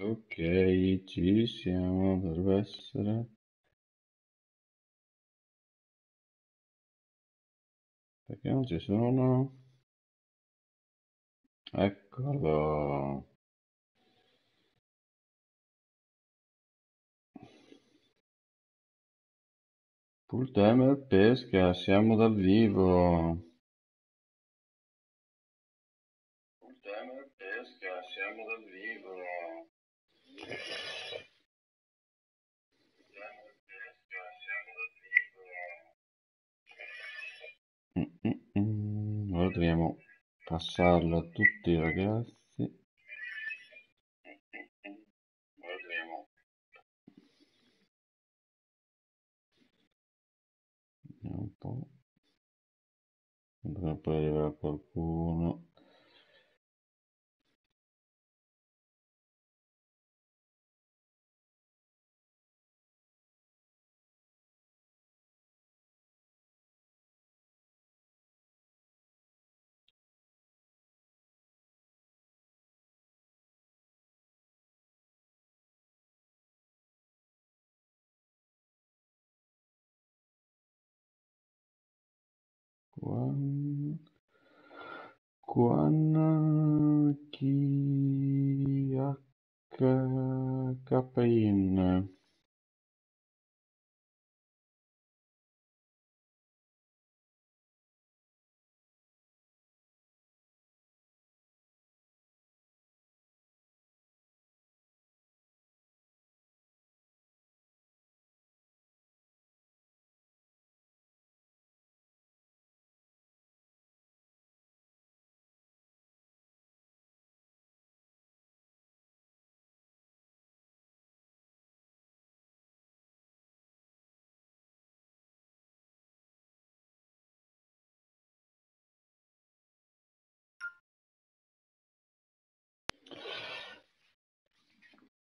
Ok, ci siamo, dovrebbe essere. Perché non ci sono? Eccolo. Full timer pesca, siamo dal vivo. Ora dobbiamo passarlo a tutti i ragazzi. Ora Vediamo un po'. Dovrebbe arrivare qualcuno. Quan, Quanaquiaca,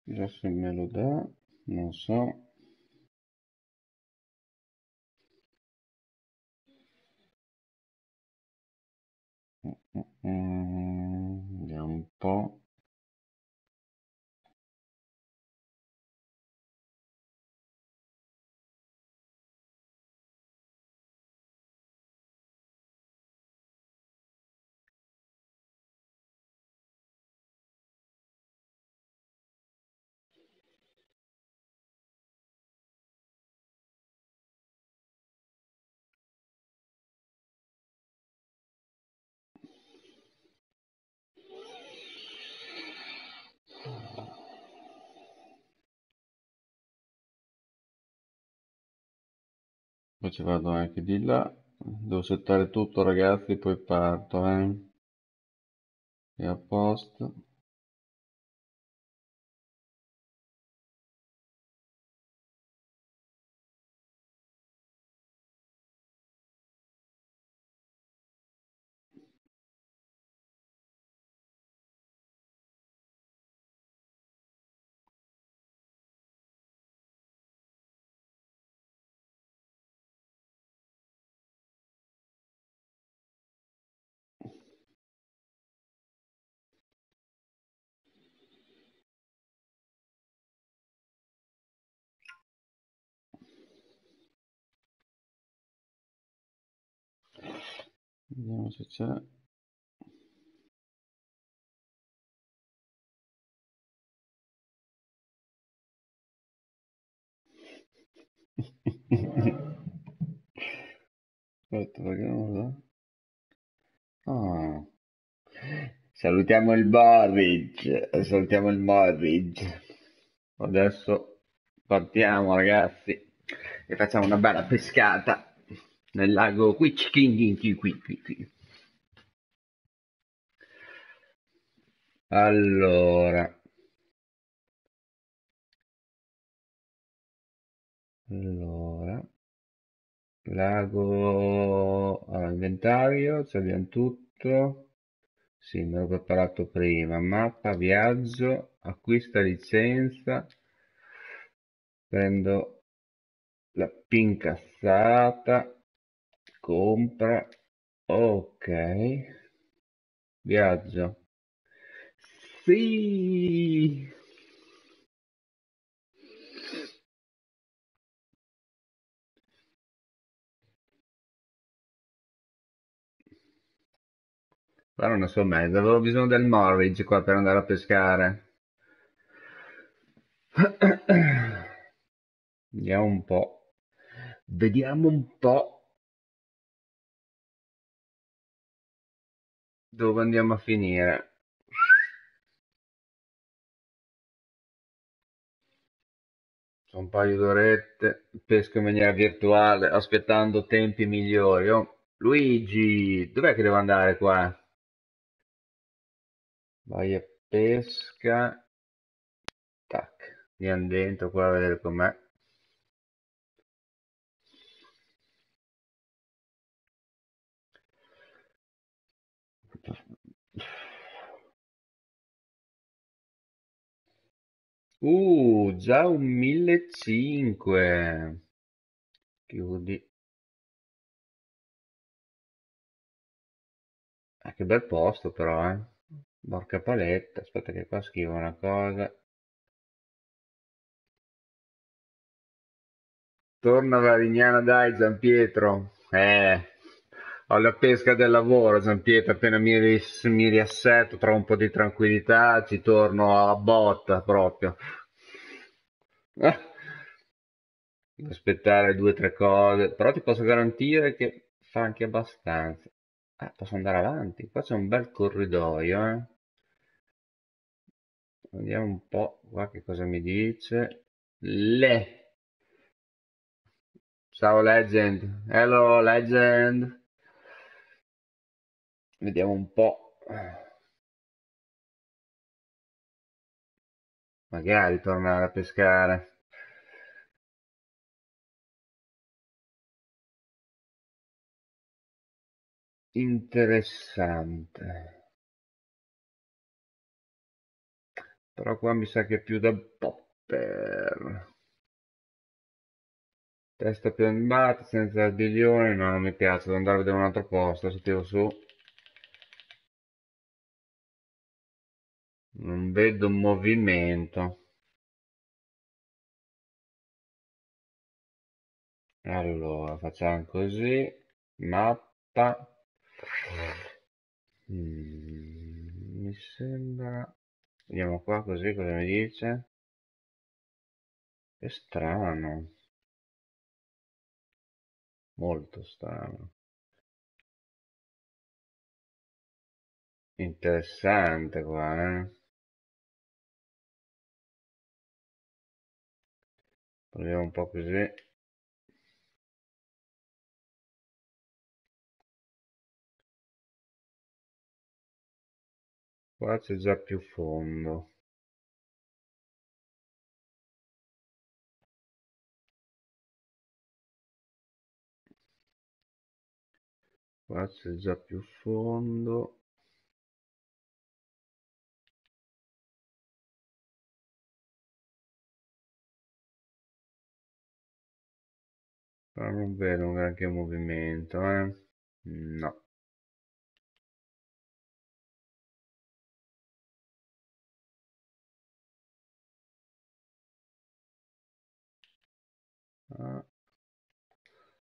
Chissà se me lo dà, non so. Mm, mm, Vediamo un po'. Poi ci vado anche di là. Devo settare tutto ragazzi, poi parto, eh. È a posto. Vediamo se c'è. Aspetta, perché non? Ah. Salutiamo il Morridge, salutiamo il Morridge. Adesso partiamo ragazzi e facciamo una bella pescata nel lago Quichking qui, qui, qui, qui. Allora, allora, lago allora, inventario, ci abbiamo tutto. Sì, me l'ho preparato prima. Mappa, viaggio, acquista licenza. Prendo la PIN cassata compra ok viaggio sì Qua non so mezzo, avevo bisogno del Morridge qua per andare a pescare. Vediamo un po'. Vediamo un po'. Dove andiamo a finire. Sono un paio d'orette, pesco in maniera virtuale, aspettando tempi migliori. Oh, Luigi, dov'è che devo andare qua? Vai a pesca. Tac. Andiamo dentro qua a vedere com'è. Uh, già un 1500. Chiudi. Ah, che bel posto però, eh. Porca paletta, aspetta che qua scrivo una cosa. Torna Varignana dai Giampietro. Eh, ho la pesca del lavoro Giampietro, appena mi, ris- mi riassetto, trovo un po' di tranquillità, ci torno a botta proprio. Eh, aspettare due o tre cose, però ti posso garantire che fa anche abbastanza. Ah, posso andare avanti, qua c'è un bel corridoio, eh. Vediamo un po' qua che cosa mi dice. Le. Ciao Legend. Hello Legend. Vediamo un po'. Magari tornare a pescare. Interessante. Però qua mi sa che è più da popper. Testa piambata, senza ardiglione, no, non mi piace, devo andare a vedere un altro posto, se su. Non vedo movimento. Allora, facciamo così, mappa. Mm, mi sembra... Vediamo qua così cosa mi dice. È strano. Molto strano. Interessante qua, eh. Proviamo un po' così. Qua c'è già più fondo. Qua c'è già più fondo. Però non vedo un granché movimento, eh. No. Ah.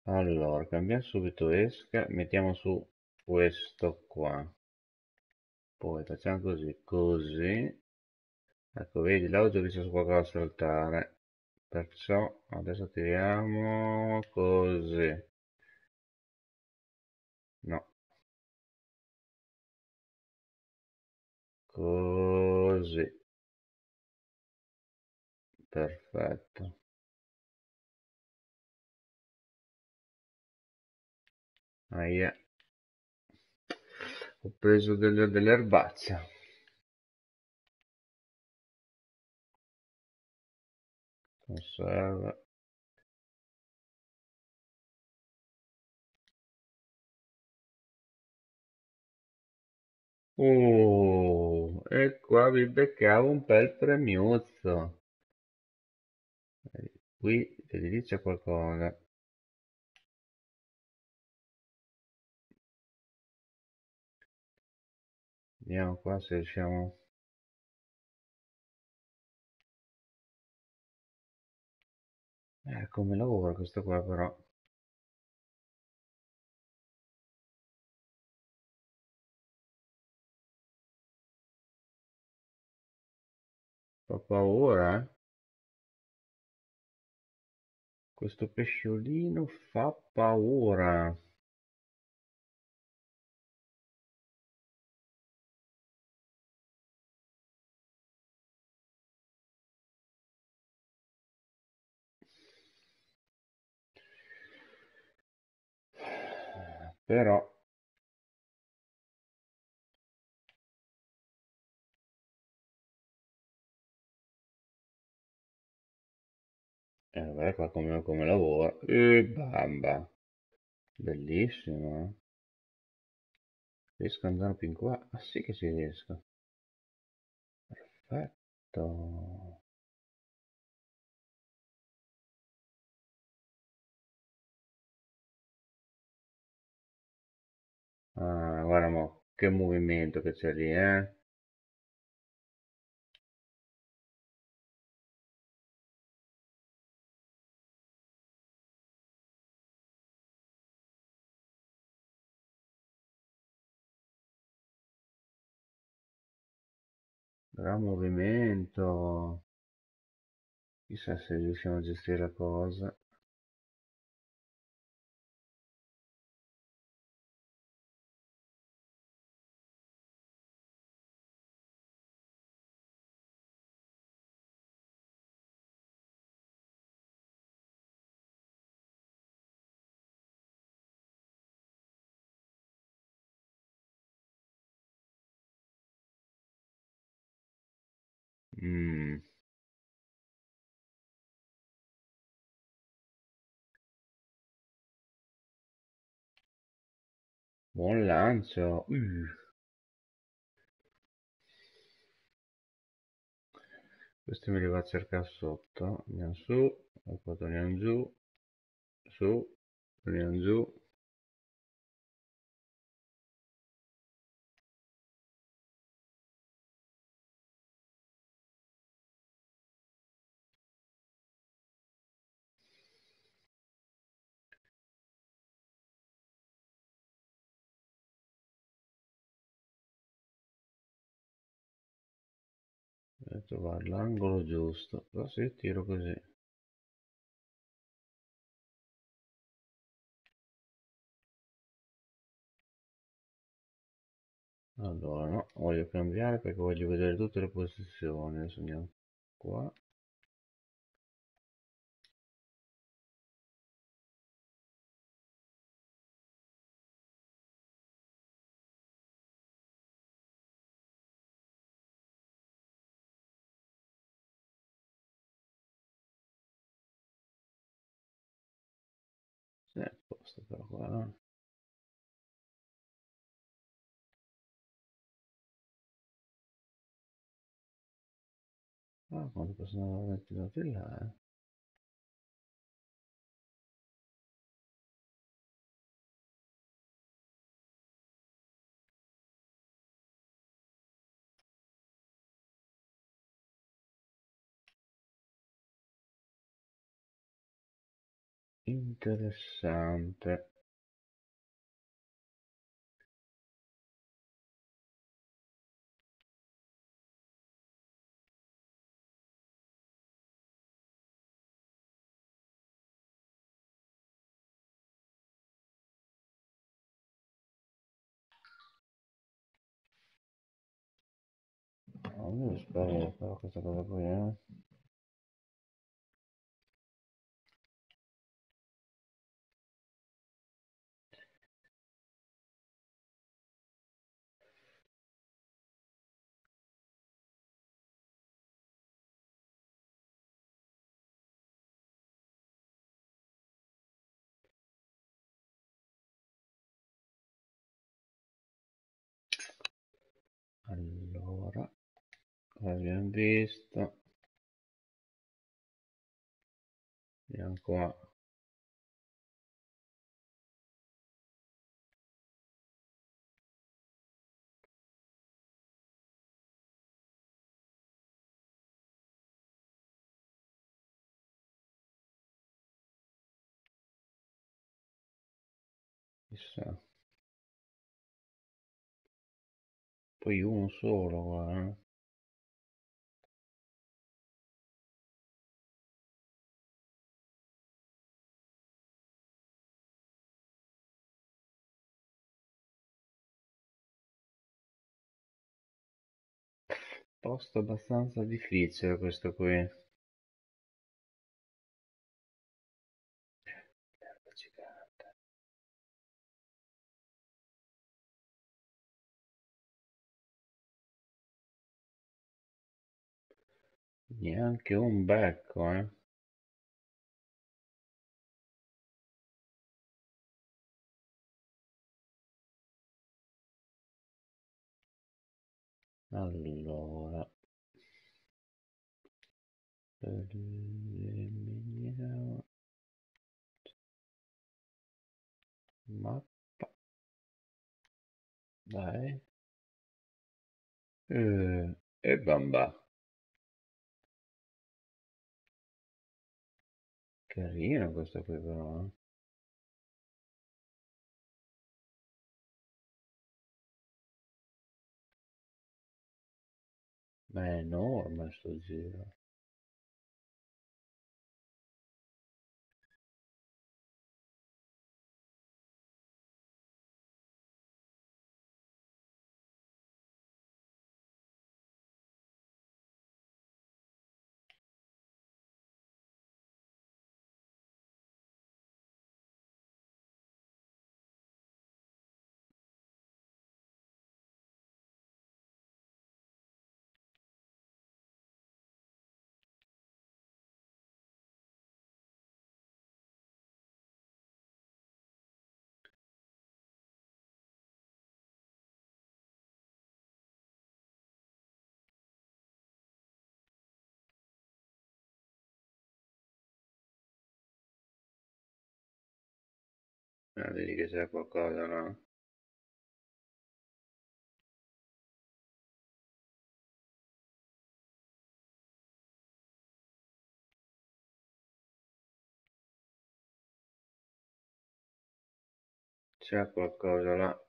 Allora, cambiamo subito esca, mettiamo su questo qua. Poi facciamo così, così. Ecco, vedi, ho già visto su qualcosa saltare. Perciò adesso tiriamo così. No. Così. Perfetto. Ahia. Ho preso delle, delle erbacce. Conserva. Oh, e qua vi beccavo un bel premiuzzo. Eh, Qui ti dice qualcosa. Vediamo qua se riusciamo. Eh, come lavoro questo qua però. Fa paura. Eh. Questo pesciolino fa paura. Però Eh, guarda qua come, come lavora. E bamba. Bellissimo. eh. Riesco ad andare più in qua? Ah sì che ci riesco. Perfetto. Ah, guarda mo, che movimento che c'è lì, eh. Gran movimento. Chissà se riusciamo a gestire la cosa. Mm, buon lancio. Uh. Questi me li va a cercare sotto. Andiamo su, poi torniamo giù, su, torniamo giù. Trovare l'angolo giusto. Però se io tiro così. Allora, no, voglio cambiare perché voglio vedere tutte le posizioni. Adesso andiamo qua. tukarwana Ja, kan du få snart ventiler til her? Interessante. Oh, io spero però questa cosa qui, eh? Abbiamo visto. Andiamo qua. Chissà. Poi uno solo qua, eh? Posto abbastanza difficile questo qui. Neanche un becco, eh. Allora. Mappa. Dai. Eh, e bamba. Carino questo qui però. eh. Ma è enorme sto giro. Ah, vedi che c'è qualcosa, no? C'è qualcosa là.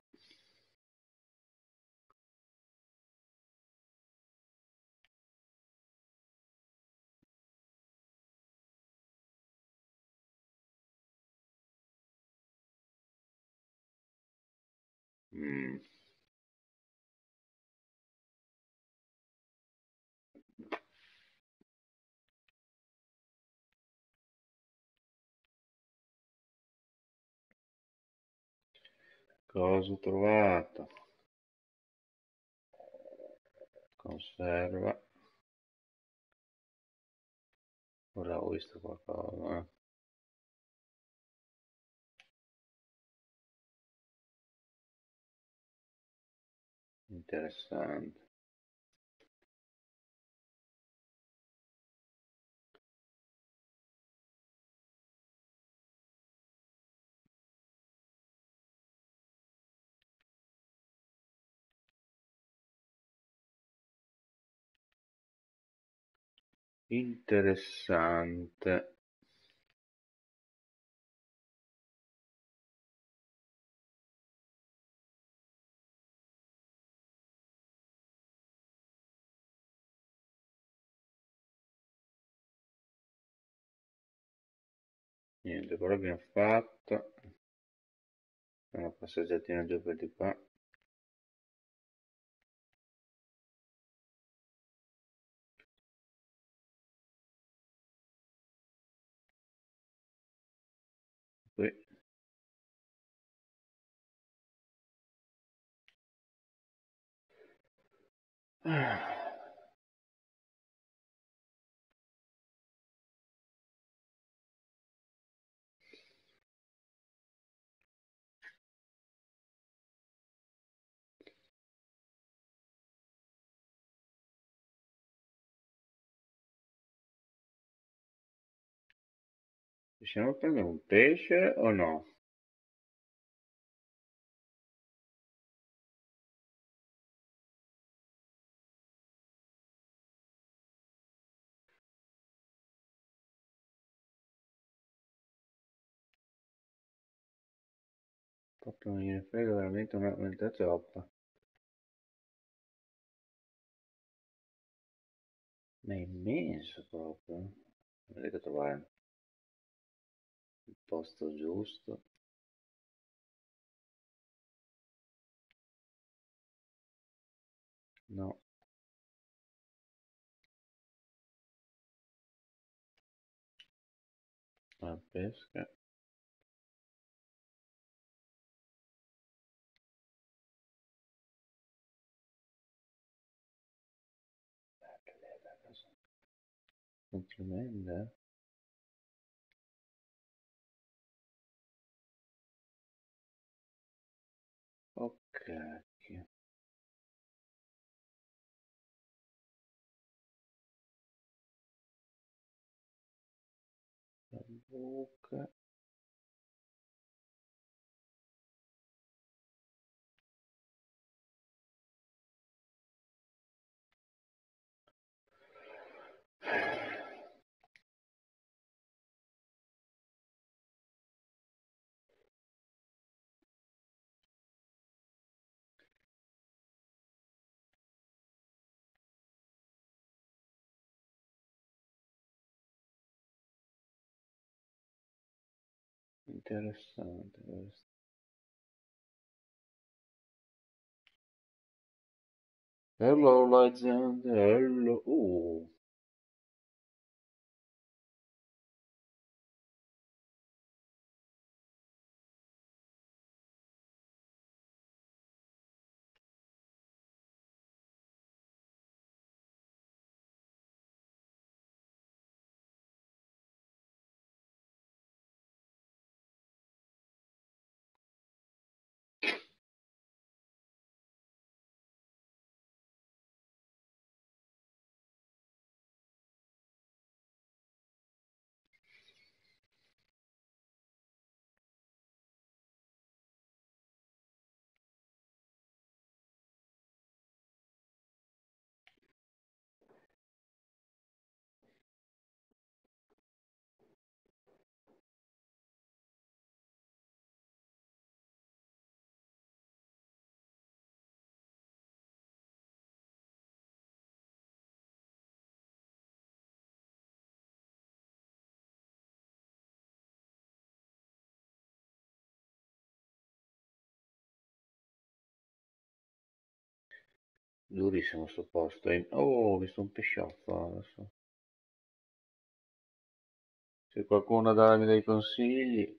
Mm. Cosa ho trovato? Conserva. Ora ho visto qualcosa, eh. Interessante. Interessante. Niente, quello abbiamo fatto. Una passeggiatina giù per di qua. Qui. Ah. Riusciamo a prendere un pesce o no? Proprio non gliene frega veramente una mente troppa. Ma è immenso proprio. Che trovare posto giusto. No. La pesca. Tremenda. Eh. Ok. La buca. Interessante. Hello legend, hello. Uh, durissimo sto posto. eh. Oh, ho visto un pesciotto adesso. Se qualcuno darmi dei consigli,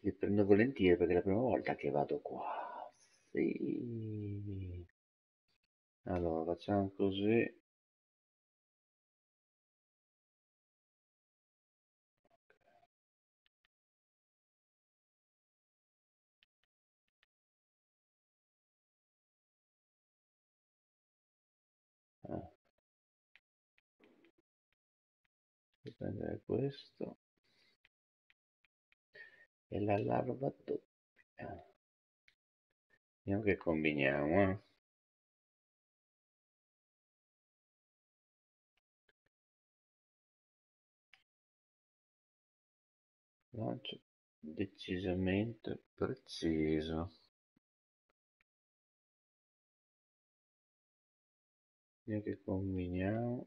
li prendo volentieri perché è la prima volta che vado qua. Sì. Allora, facciamo così. Prendere questo e la larva doppia. Vediamo che combiniamo. eh. Lancio decisamente preciso. Vediamo che combiniamo.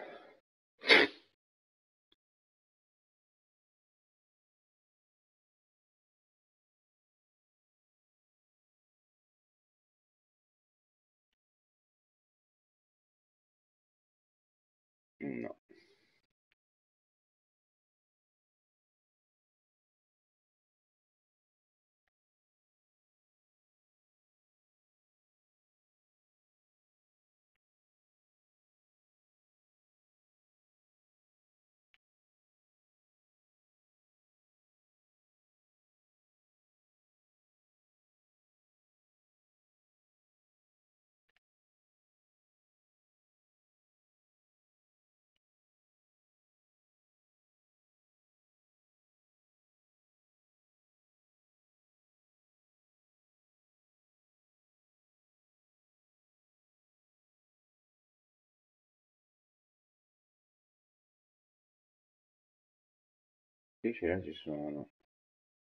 Qui ce ci sono.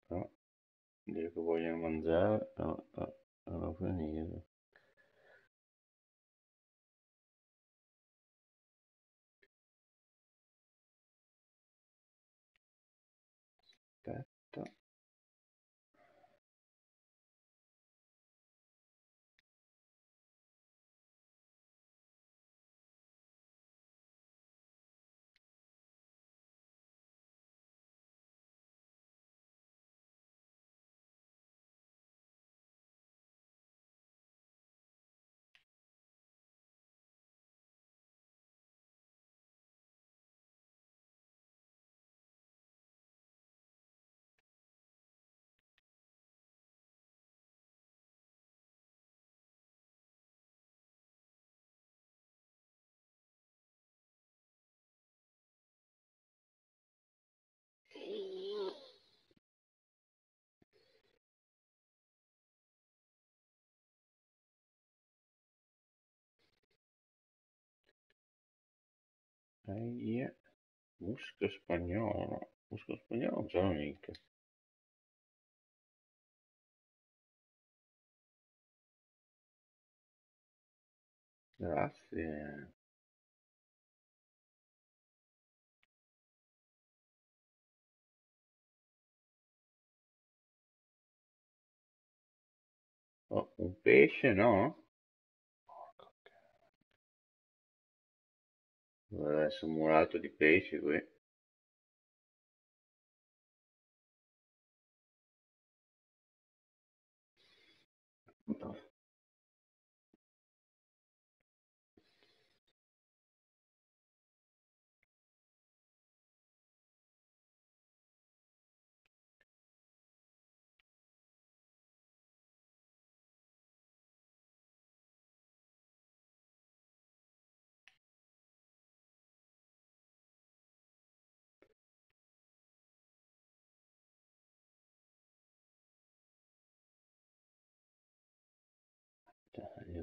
Però direi che vogliono mangiare. No, no, hanno Eie. Muschio spagnolo. Muschio spagnolo c'è mica. Grazie. Oh, un pesce, no? Porco cane. Deve essere murato di pesci qui.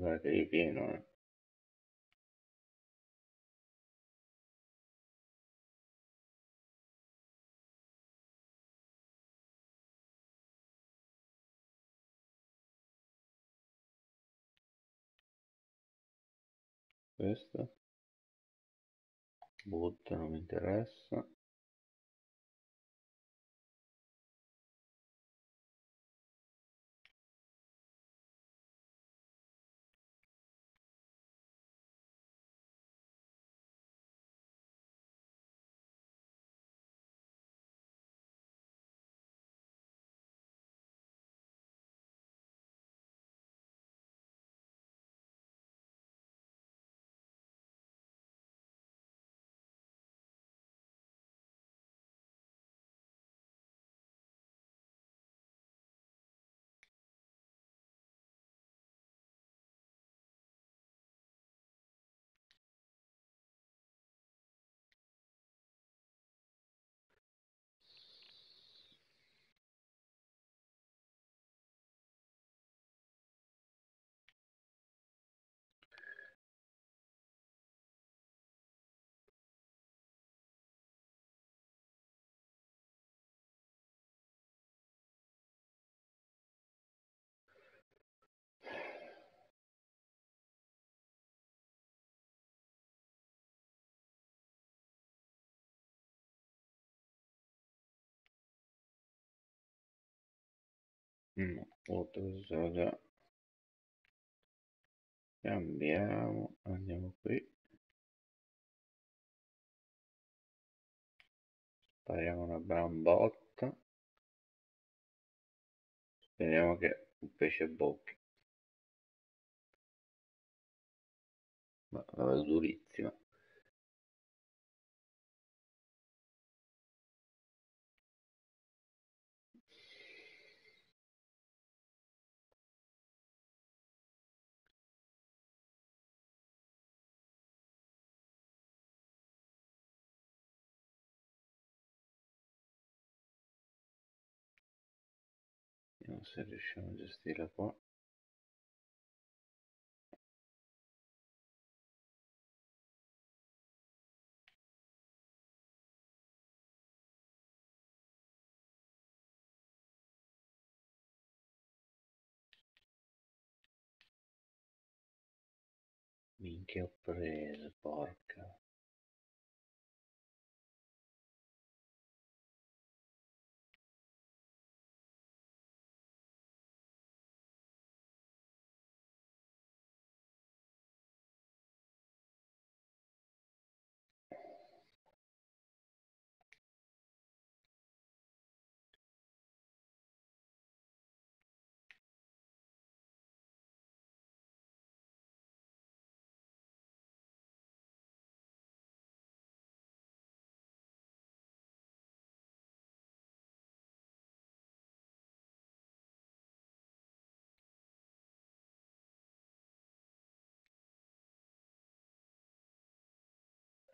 Guarda che è pieno, eh. Questo. Butta, non mi interessa. No, oltre questo già. Cambiamo, andiamo qui. Spariamo una gran botta. Speriamo che un pesce bocchi. Ma la vedo se riusciamo a gestirla qua. Minchia ho preso, porca.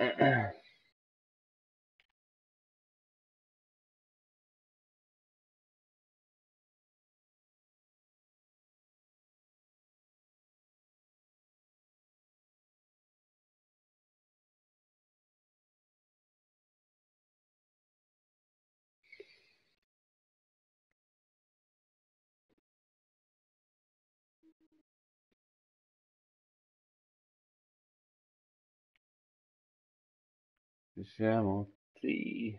uh-uh Ci siamo? Sì.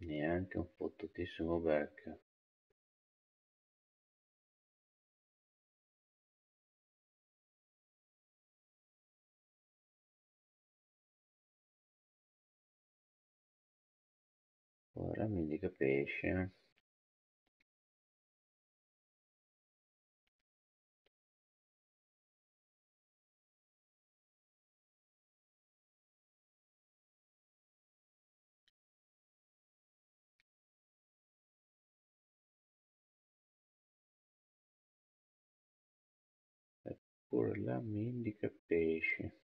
Neanche un fottutissimo becco. Ora mi dica pesce. Eppure là mi pesce.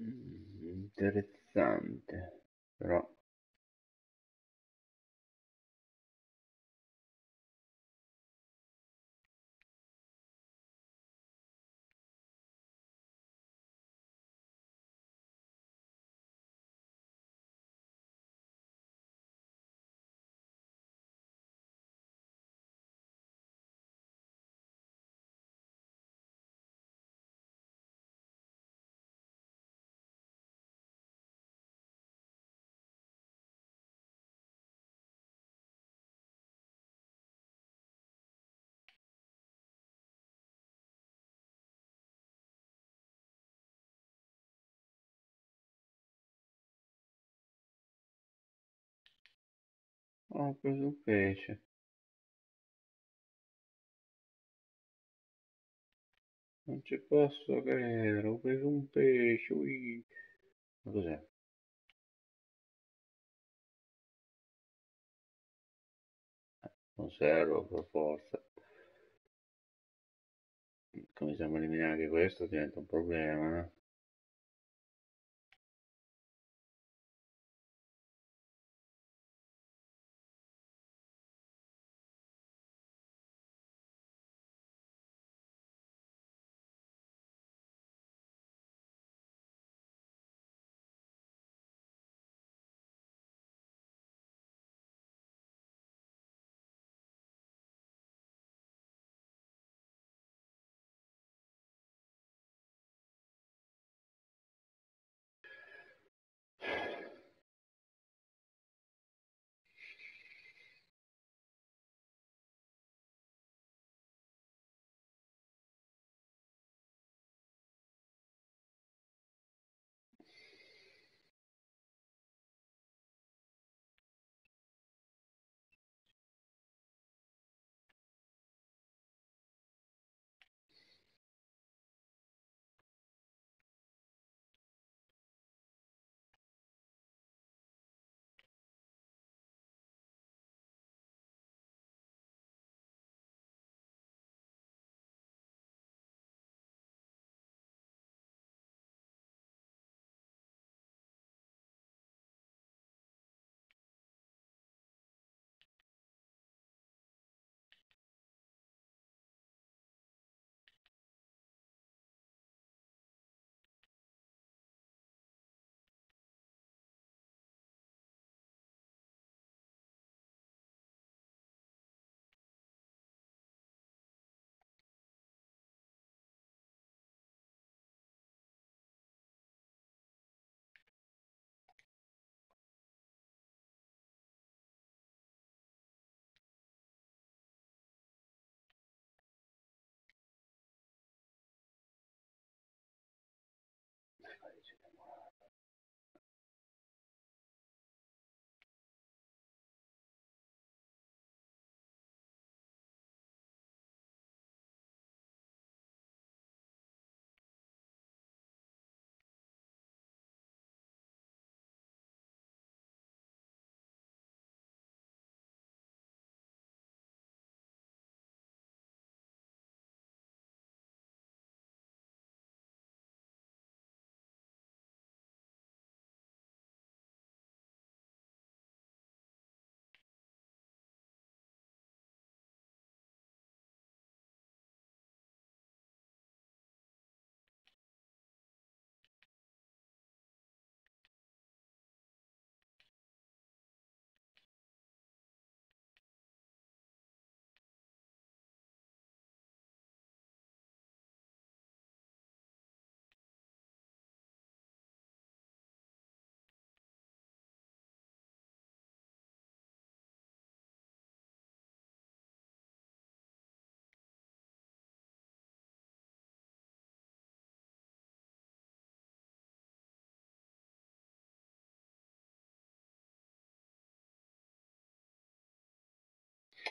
Interessante, però ho preso un pesce. Non ci posso credere, ho preso un pesce. ui. Ma cos'è? Conservo per forza. Cominciamo a eliminare anche questo, diventa un problema.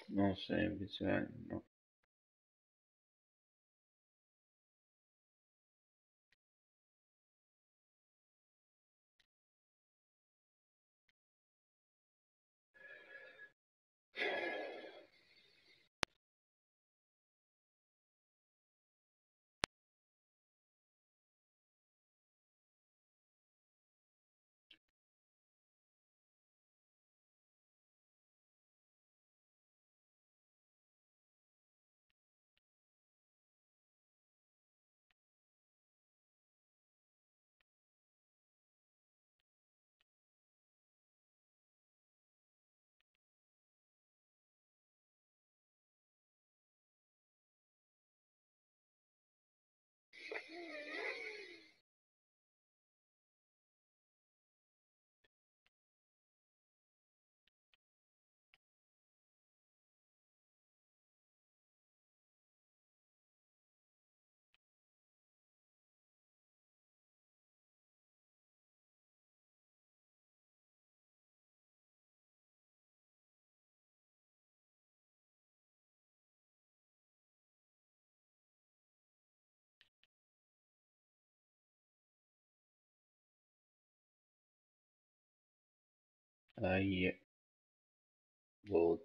Non semplice, eh, no. Aí would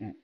Mm,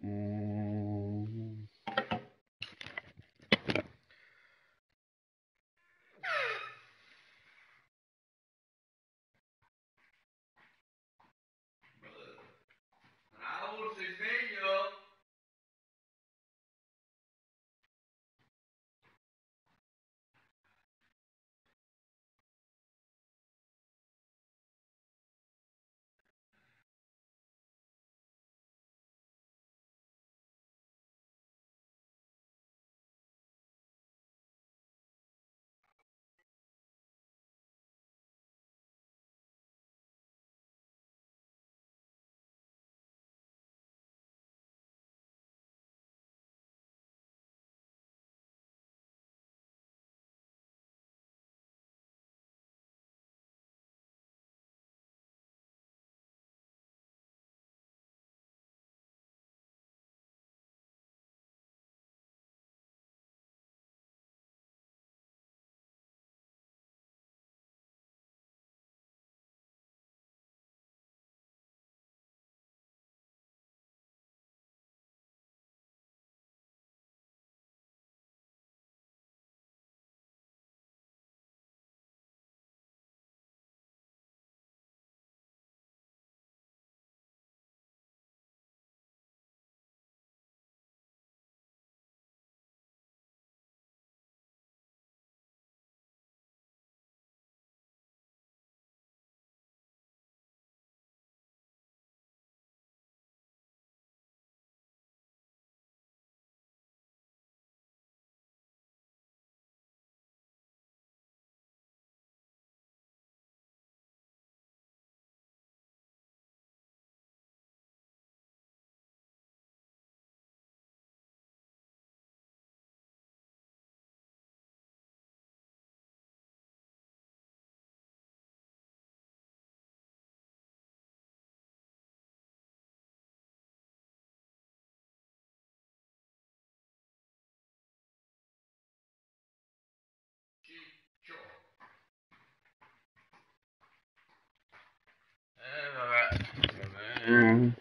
Vabbè.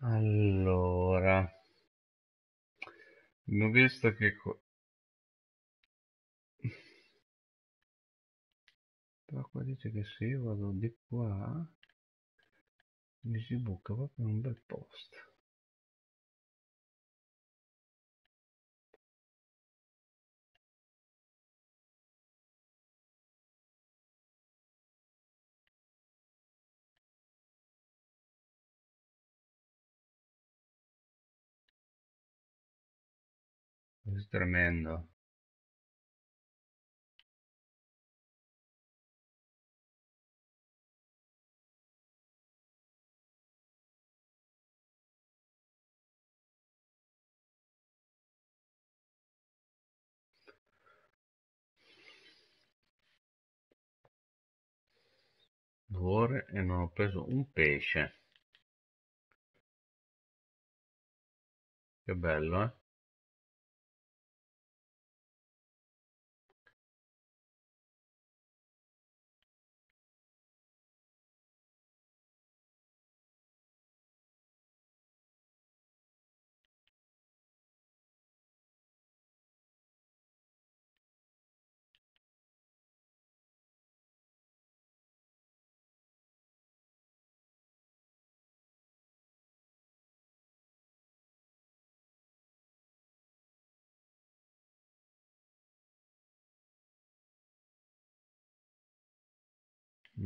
Allora, abbiamo visto che però qua dice che se io vado di qua Mi si buca proprio in un bel posto. Questo è tremendo. Due ore e non ho preso un pesce. Che bello, eh?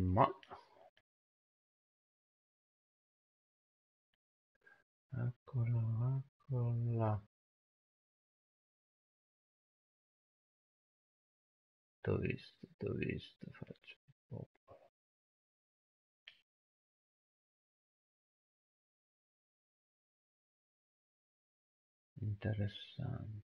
Ma eccola, eccola. T'ho visto, t'ho visto, faccio un po'. Interessante.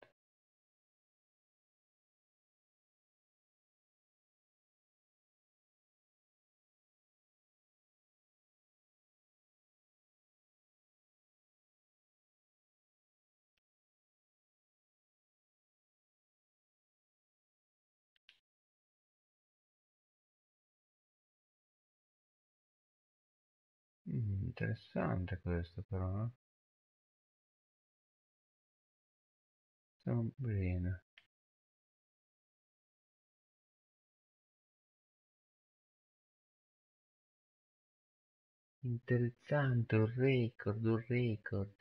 Interessante questo però, eh? Bene. Interessante, un record, un record.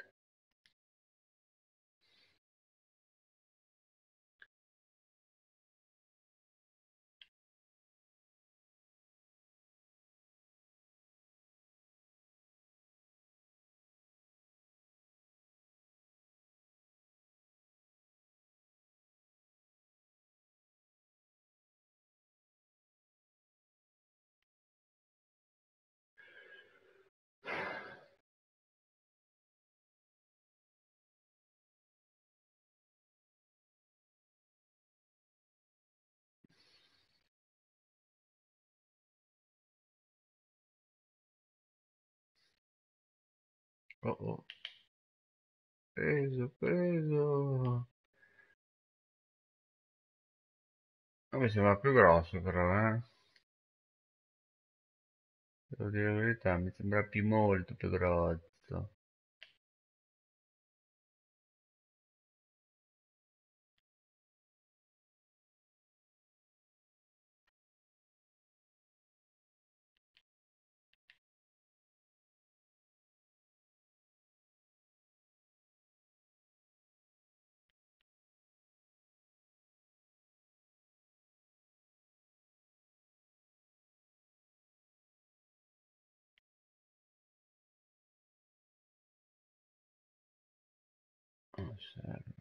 Oh oh, preso, preso. Ma mi sembra più grosso però, eh? Devo dire la verità, mi sembra più molto più grosso. Saturn.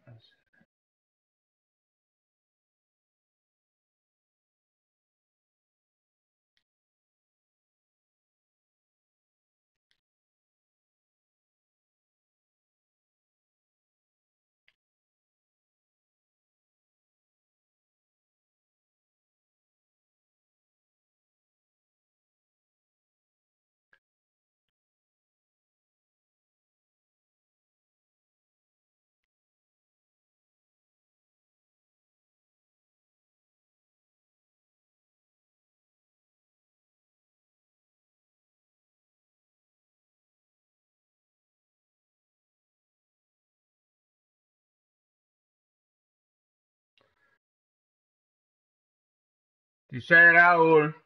Sì. Ci sei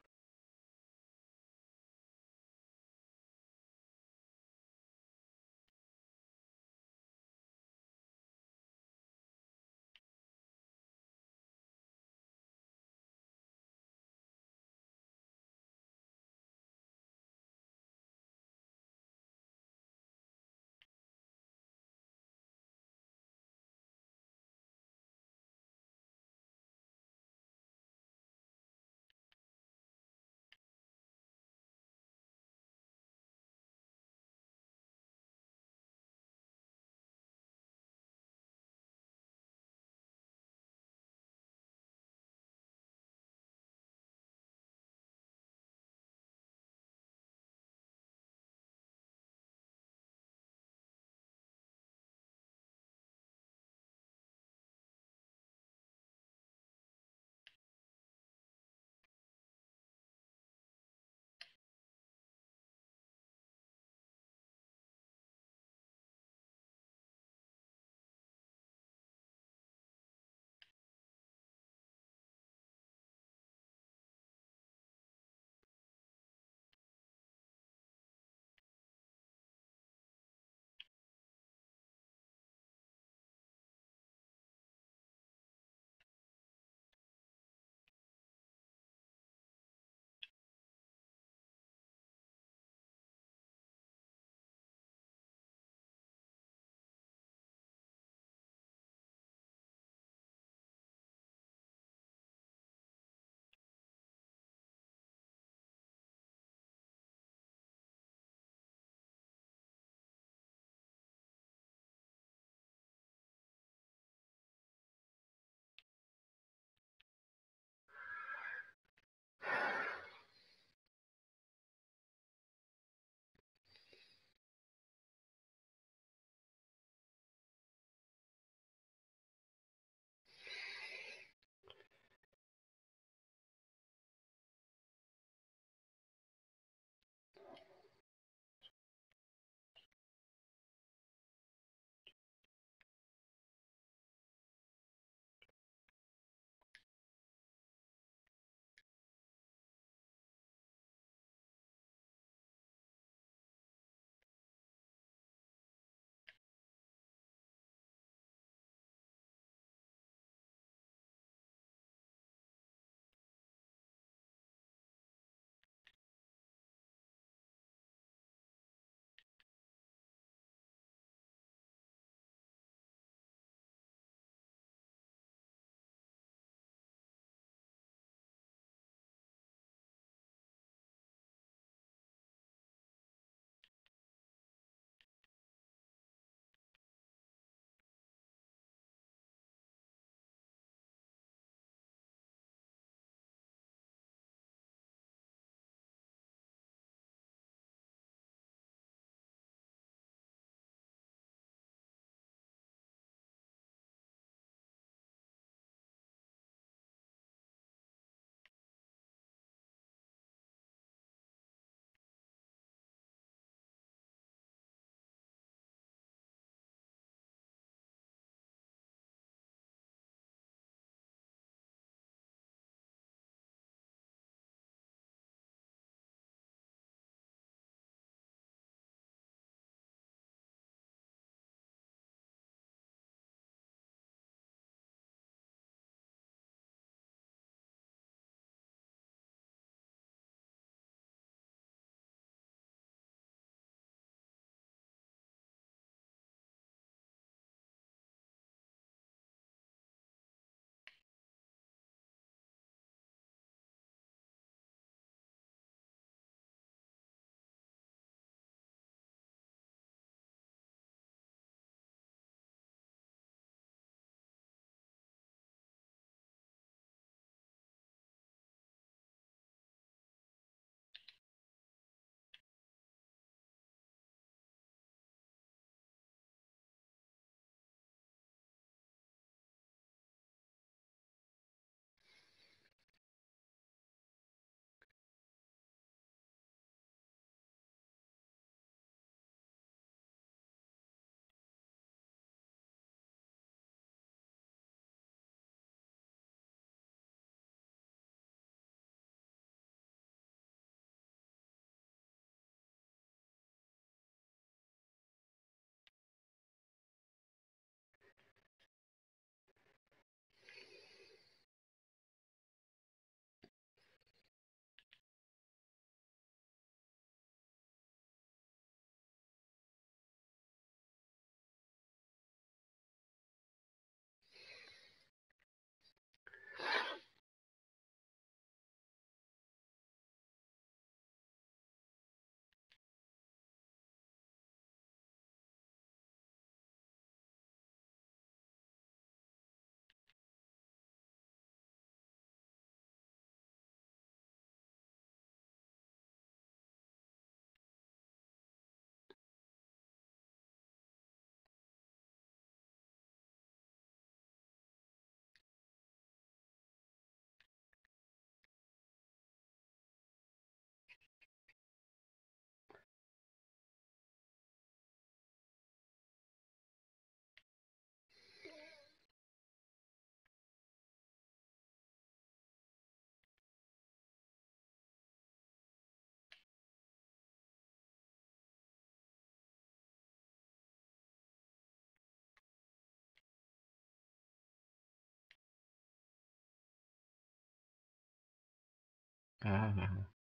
Ah.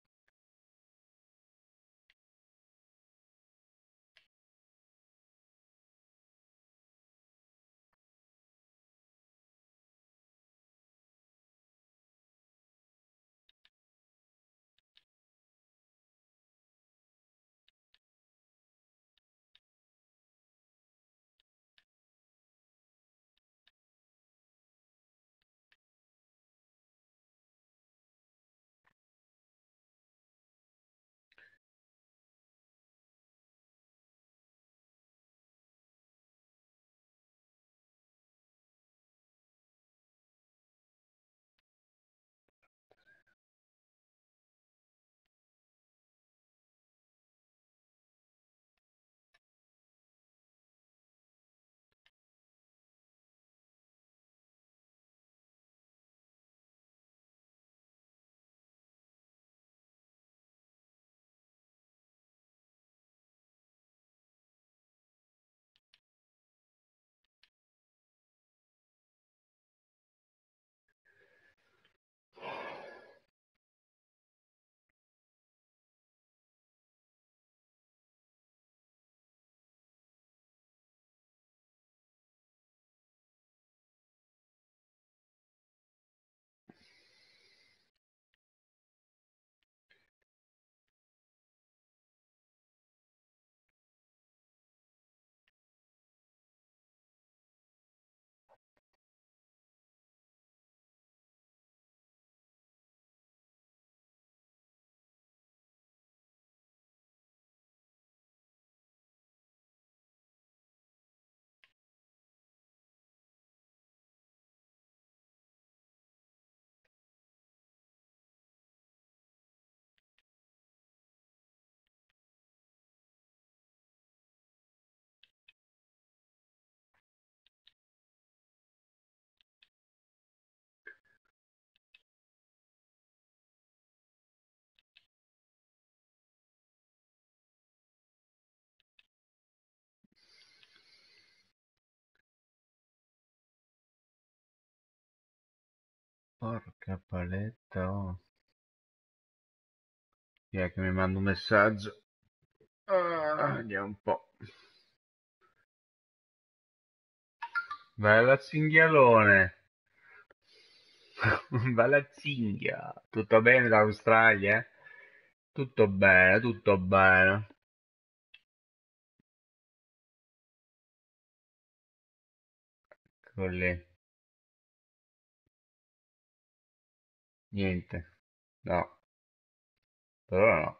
Porca paletta, oh. Chi è che mi manda un messaggio? Ah, vediamo un po'. Bella cinghialone. Bella cinghia. Tutto bene dall'Australia? eh? Tutto bene, tutto bene. Eccolo lì. Niente. No. Per ora no.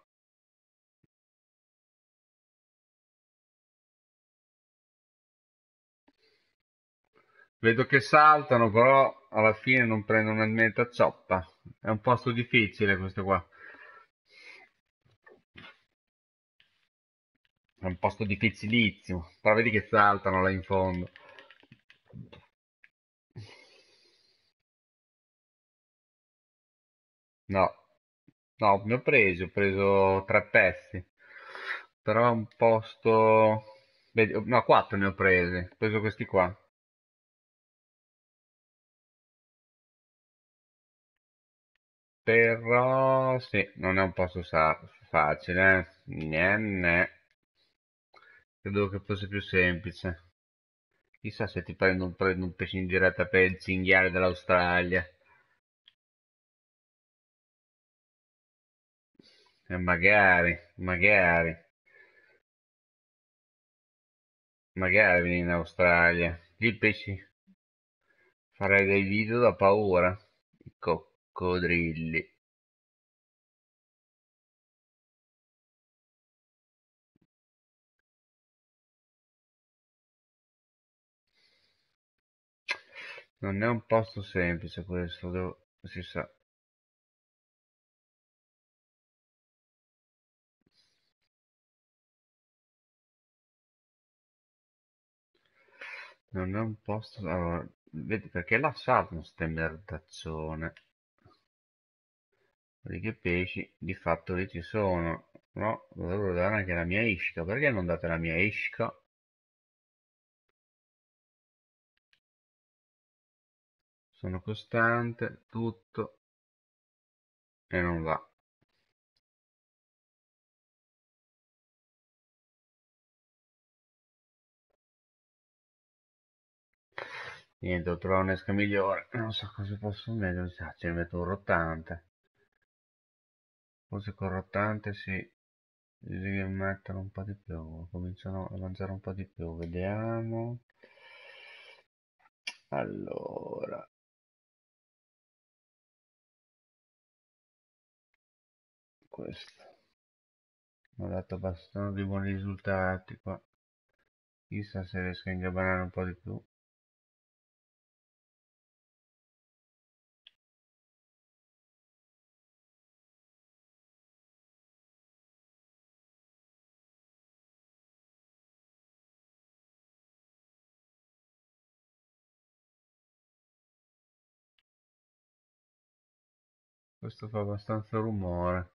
Vedo che saltano, però alla fine non prendono niente a cioppa. È un posto difficile questo qua. È un posto difficilissimo. Però vedi che saltano là in fondo. No, no, ne ho presi, ho preso tre pezzi. Però è un posto... vedi- No, quattro ne ho presi. Ho preso questi qua. Però sì, non è un posto sa- facile, eh. Gne, ne. Credevo che fosse più semplice. Chissà se ti prendo prendo un pesce in diretta per il cinghiale dell'Australia. E magari, magari, magari vieni in Australia. Lì pesci farei dei video da paura. I coccodrilli. Non è un posto semplice questo, devo- si sa. Non è un posto... Allora, vedi perché ste merdaccione. Vedi che pesci di fatto lì ci sono. No, dovevo dare anche la mia isca. Perché non date la mia isca? Sono costante, tutto. e non va. Niente, ho trovato un'esca migliore. Non so cosa posso mettere. Ah, ci metto un rotante. Forse con rotante sì. Devi mettere un po' di più. Cominciano a mangiare un po' di più. Vediamo. Allora. Questo. Ho dato abbastanza di buoni risultati qua. Chissà se riesco a ingabbanare un po' di più. Questo fa abbastanza rumore.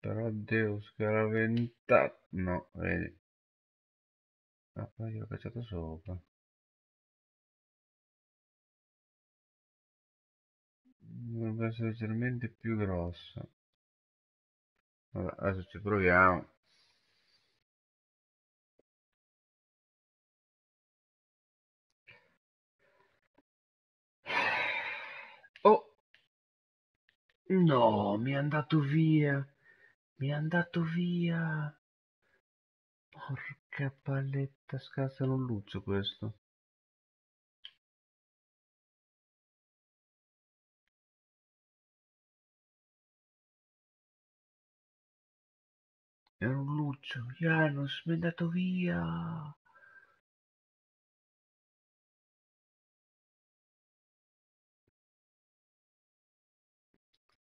Però devo scaraventare. No, vedi. Ah, poi io ho cacciato sopra. Dovrebbe essere leggermente più grossa. Vabbè, adesso ci proviamo. No, mi è andato via. Mi è andato via. Porca paletta, scazza non luccio questo. Era un luccio. Janus, mi è andato via.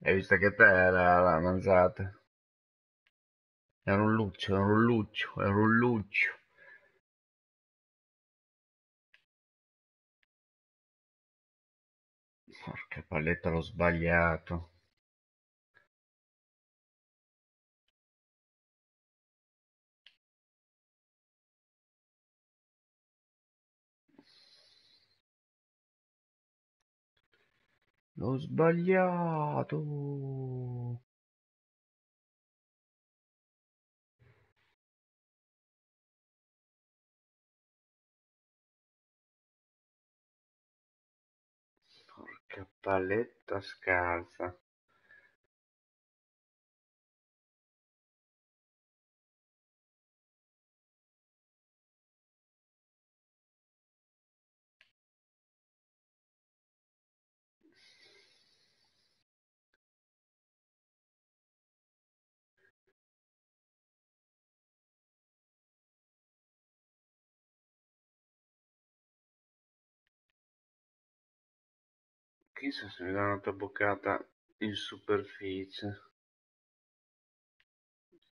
Hai visto che te la, la mangiata? Era un luccio, era un luccio, era un luccio. Porca paletta, l'ho sbagliato. L'ho sbagliato. Porca paletta scarsa. Chissà se mi dà un'altra boccata in superficie.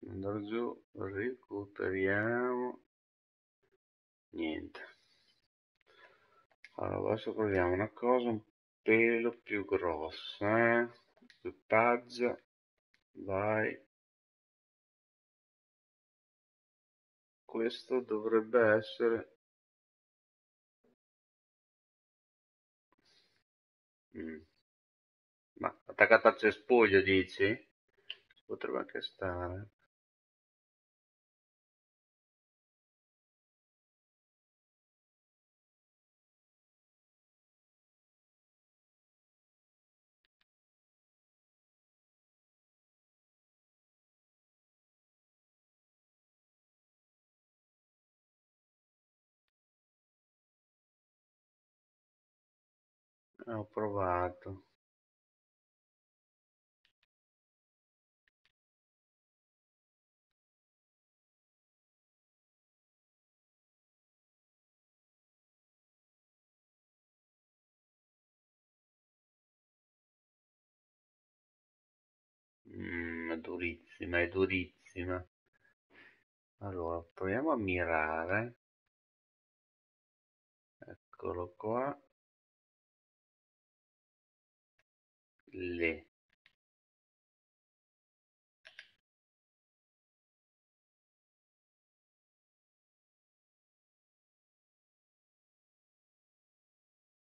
Andare giù, recuperiamo. Niente. Allora, adesso proviamo una cosa un pelo più grossa. Eh? Vai. Questo dovrebbe essere Mm. Ma attaccato al cespuglio dici? Ci potrebbe anche stare. Ho provato. Mm, è durissima, è durissima. Allora, proviamo a mirare. Eccolo qua. Le.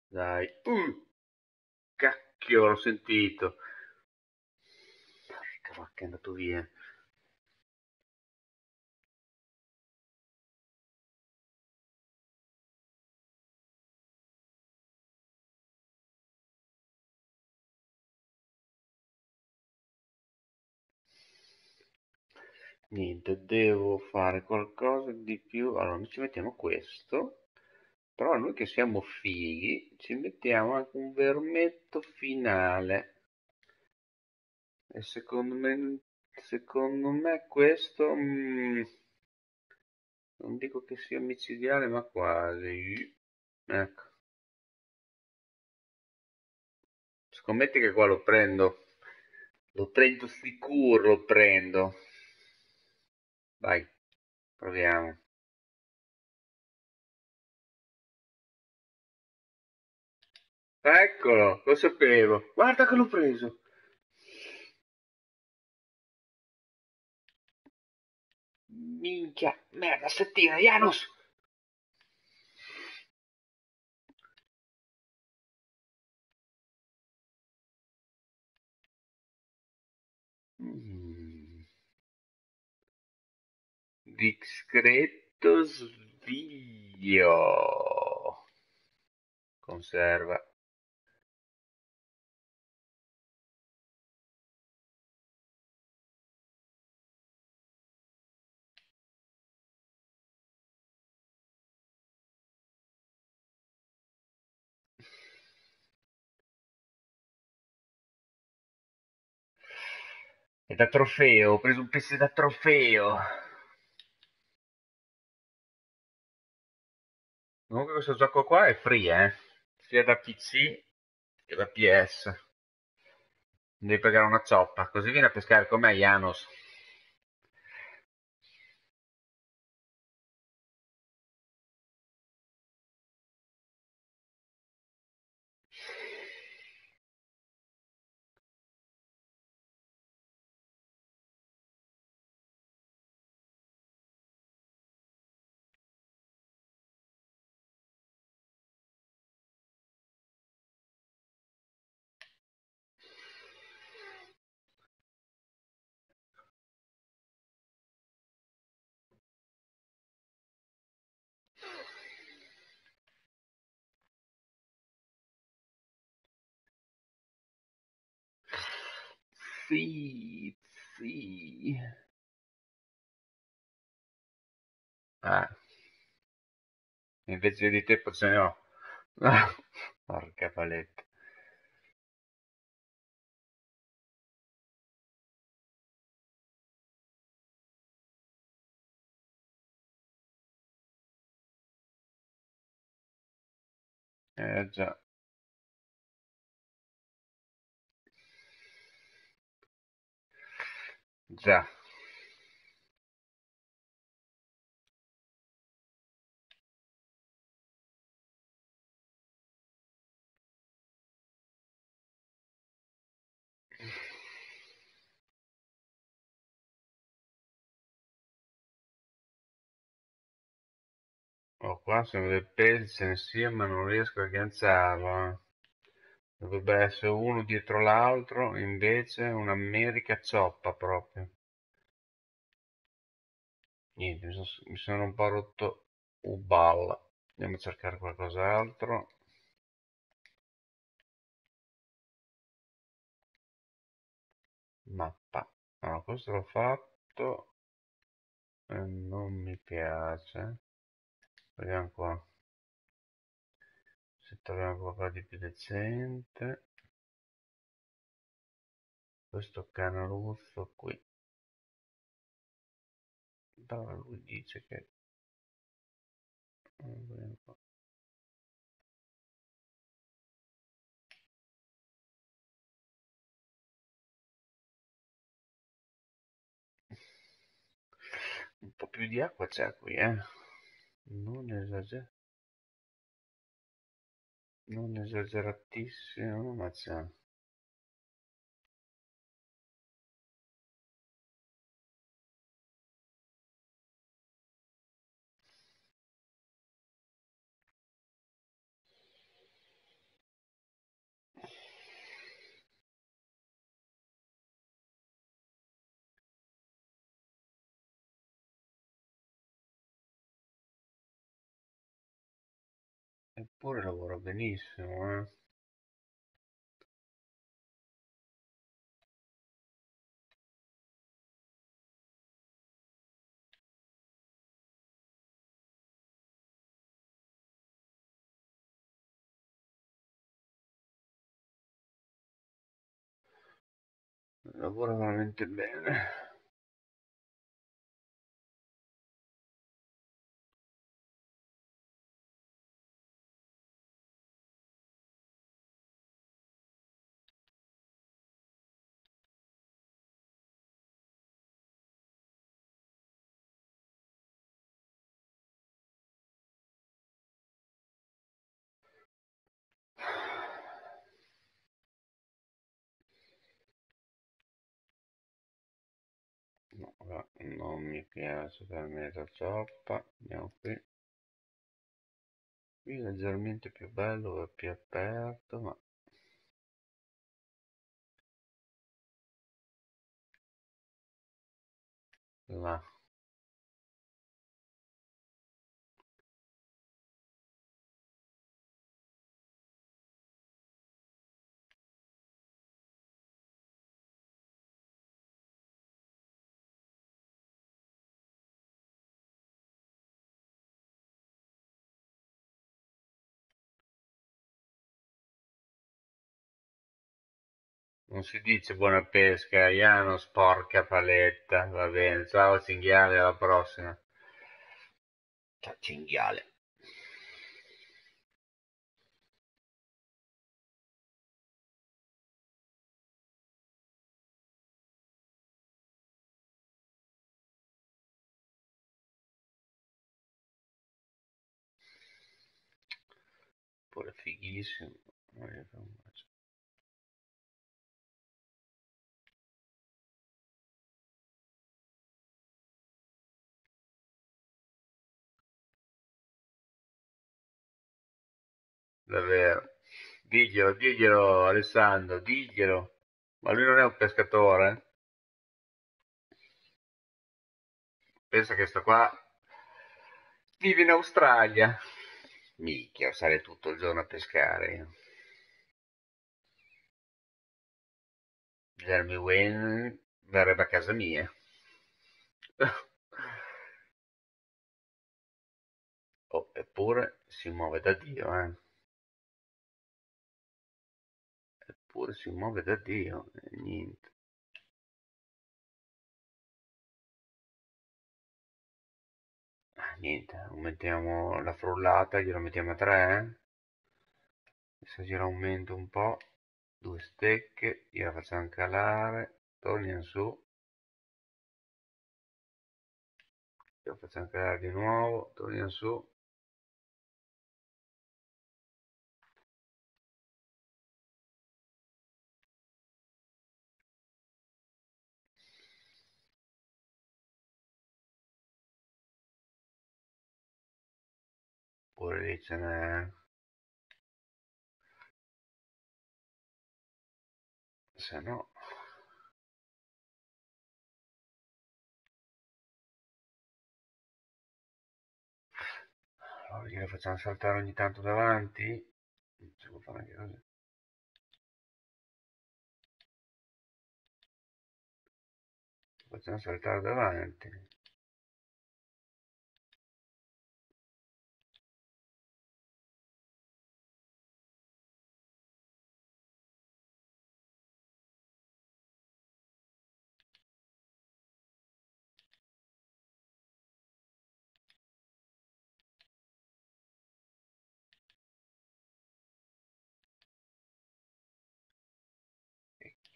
Dai. Uh, cacchio, l'ho sentito. Porca vacca, è andato via. Niente, devo fare qualcosa di più. Allora, noi ci mettiamo questo. Però noi che siamo fighi, ci mettiamo anche un vermetto finale. E secondo me, secondo me questo... mm, non dico che sia micidiale, ma quasi. Ecco. Scommetti che qua lo prendo. Lo prendo sicuro, lo prendo. Vai, proviamo. Eccolo, lo sapevo. Guarda che l'ho preso. Minchia, merda, settina, Janus. Mm. Discreto sviglio. Conserva. È da trofeo, ho preso un pezzo da trofeo. Comunque questo gioco qua è free, eh? Sia da PC che da PS. Devi pagare una cioppa, così vieni a pescare con me, Janos. Sì. Ah, invece di tempo ce ne ho. Porca paletta. Eh già. Già. Oh, qua sono dei pezzi insieme, ma non riesco a agganciarlo. Eh. Dovrebbe essere uno dietro l'altro, invece un'America cioppa proprio. Niente, mi sono, mi sono un po' rotto un balla. Andiamo a cercare qualcos'altro. Mappa. Allora, questo l'ho fatto e non mi piace. Vediamo qua. Se troviamo qualcosa di più decente. Questo canaluzzo qui. Però lui dice che... Un po' più di acqua c'è qui, eh. Non esager- non esageratissimo, ma c'è. Eppure lavora benissimo, eh. Lavora veramente bene. Non mi piace per mezza zoppa. Andiamo qui. Qui leggermente più bello e più aperto, ma là Non si dice buona pesca, Janos, porca paletta. Va bene, ciao cinghiale, alla prossima. Ciao cinghiale. Pure fighissimo. Davvero. Diglielo, diglielo Alessandro, diglielo. Ma lui non è un pescatore? Pensa che sto qua vive in Australia. Micchia, stare tutto il giorno a pescare. Jeremy Wayne verrebbe a casa mia. oh, eppure si muove da Dio, eh. Eppure si muove da Dio, e niente. Ah, niente, aumentiamo la frullata, glielo mettiamo a 3. Adesso glielo aumento un po', due stecche, gliela facciamo calare, torniamo su. Glielo facciamo calare di nuovo, torniamo su. Pure lì ce n'è. Se no... Allora glielo facciamo saltare ogni tanto davanti. Si può fare anche così. Facciamo saltare davanti.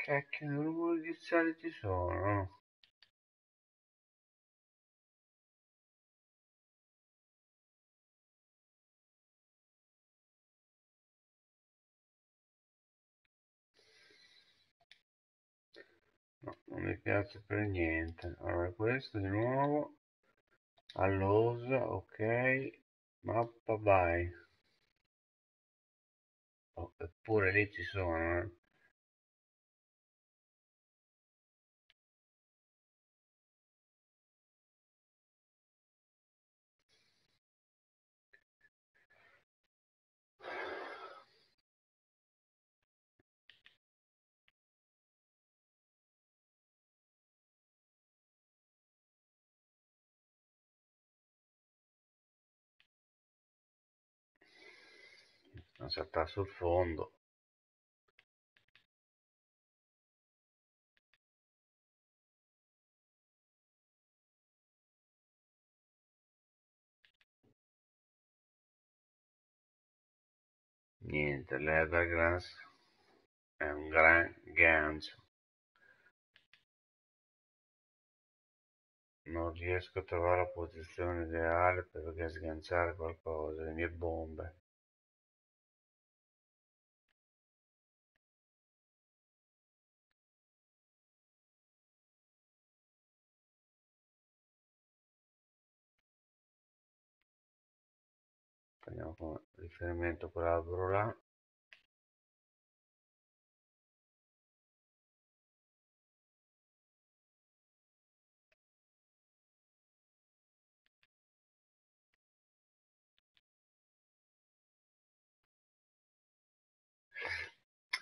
Cacchio, rumori sale ci sono. No, non mi piace per niente. Allora, questo di nuovo. Allosa, ok. Mappa by. Oh, eppure lì ci sono, eh. Saltare sul fondo. Niente l'Evergrass è un gran gancio. Non riesco a trovare la posizione ideale per sganciare qualcosa le mie bombe prendiamo come riferimento quell'albero là.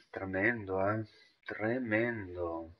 Tremendo eh? Tremendo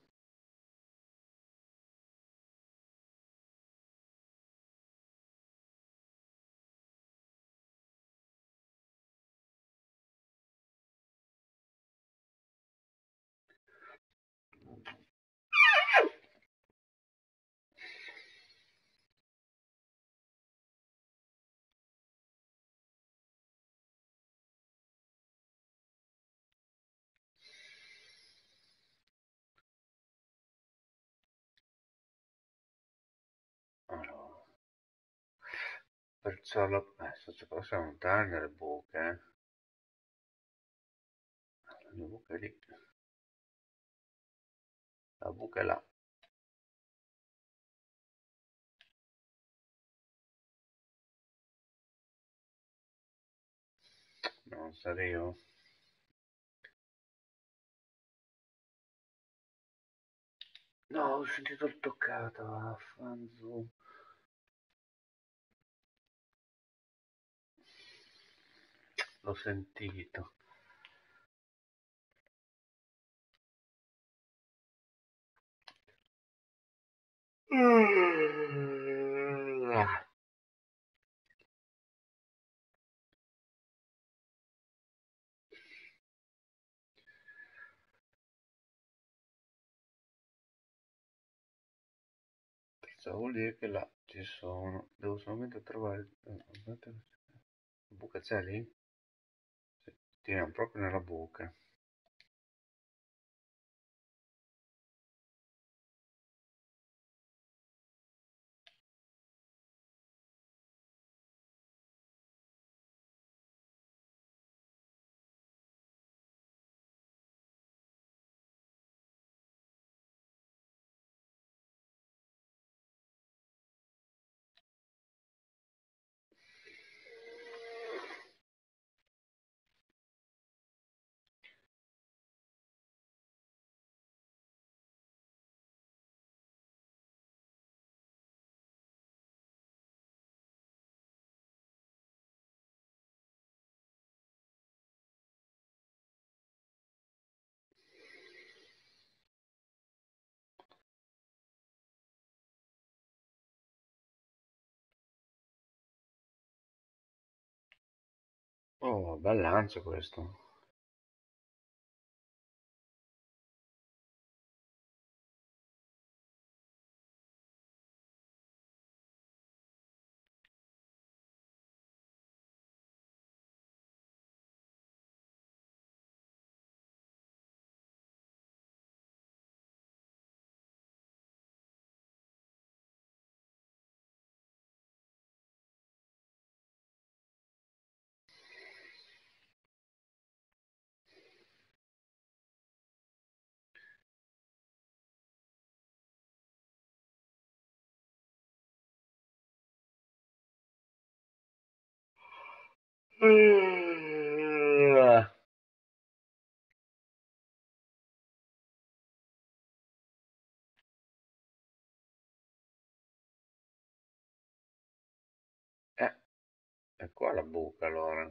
perciò la eh, ci possono lontane le buche eh. le buche lì. La buca è là. Non sarei io no ho sentito il toccato affanzu l'ho sentito. Ciò vuol dire che là ci sono, devo solamente trovare buca c'è lì? Sì, tiriamo proprio nella buca. Oh, bel questo. Eh, è qua la buca allora.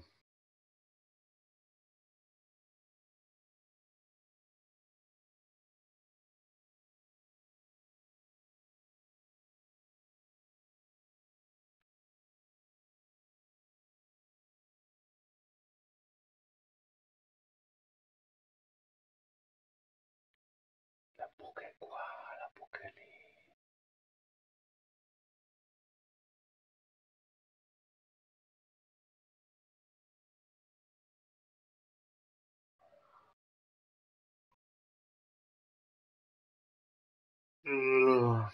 Guarda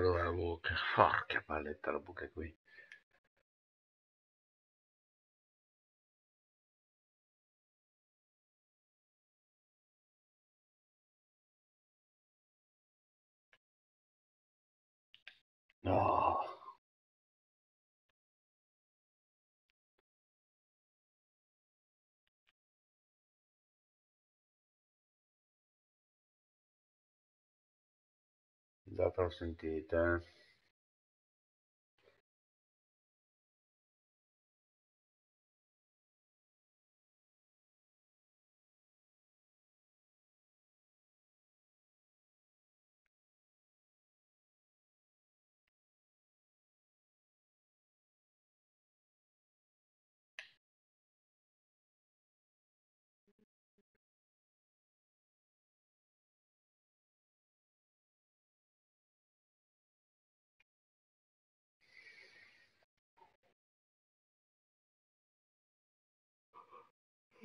dove la buca. Porca paletta la buca qui. No. Te lo sentite, eh?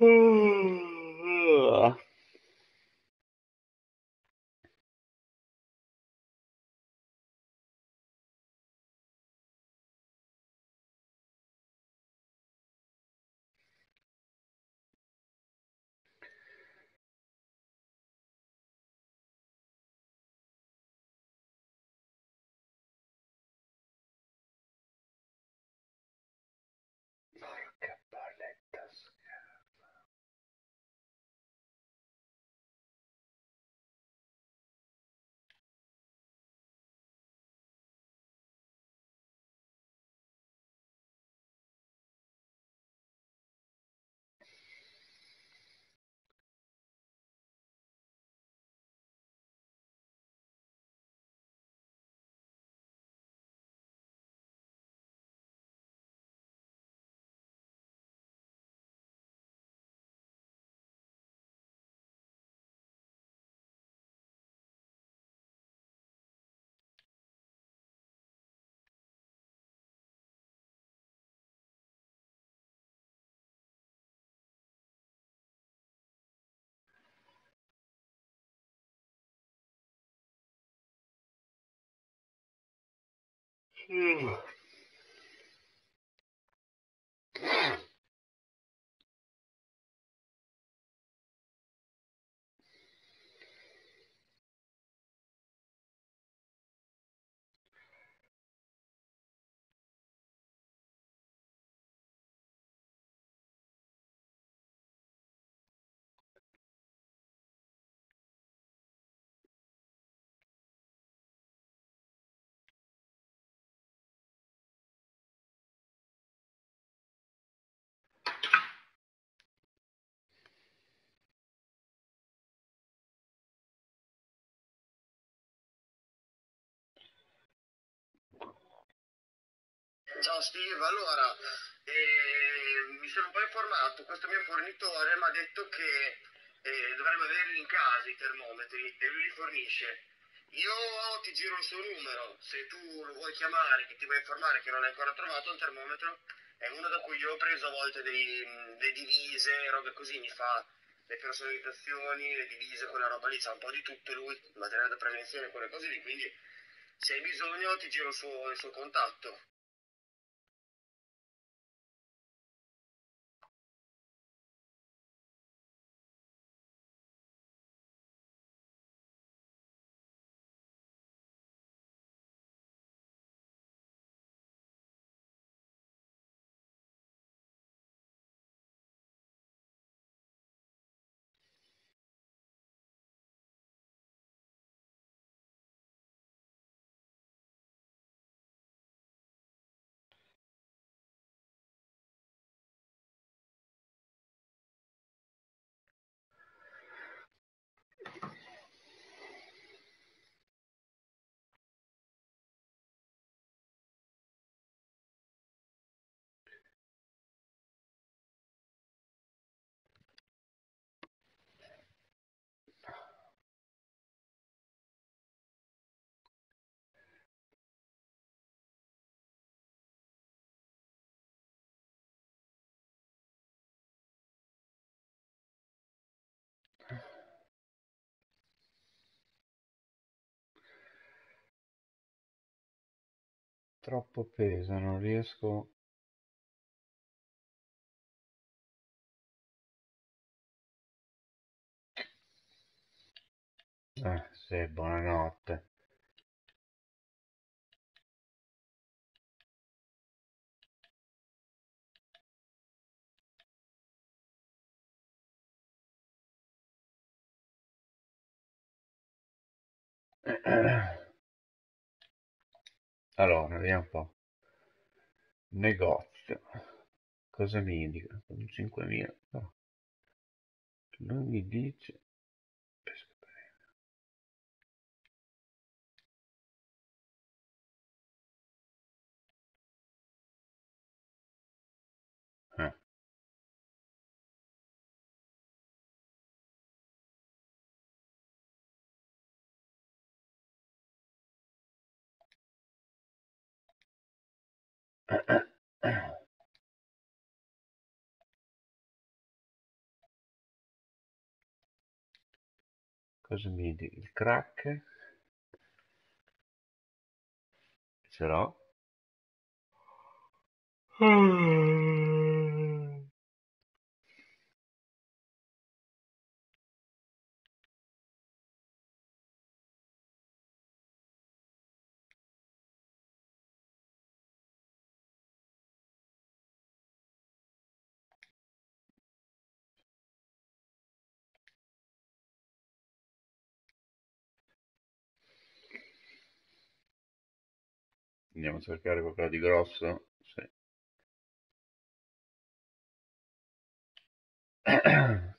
Ah. Mm. Ciao Steve, allora eh, mi sono un po' informato, questo mio fornitore mi ha detto che eh, dovremmo averli in casa i termometri e lui li fornisce. Io ti giro il suo numero, se tu lo vuoi chiamare, che ti vuoi informare che non hai ancora trovato un termometro, è uno da cui io ho preso a volte dei, le divise, robe così, mi fa le personalizzazioni, le divise, quella roba lì, c'ha un po' di tutto lui, materiale da prevenzione, quelle cose lì, quindi se hai bisogno ti giro il suo, il suo contatto. Troppo pesa, non riesco... Eh, sì, buonanotte. Allora, vediamo un po'. Negozio. Cosa mi indica? Con 5.000. No. Non mi dice... Cosa mi indica? Il crack? Ce l'ho. Andiamo a cercare qualcosa di grosso. Sì.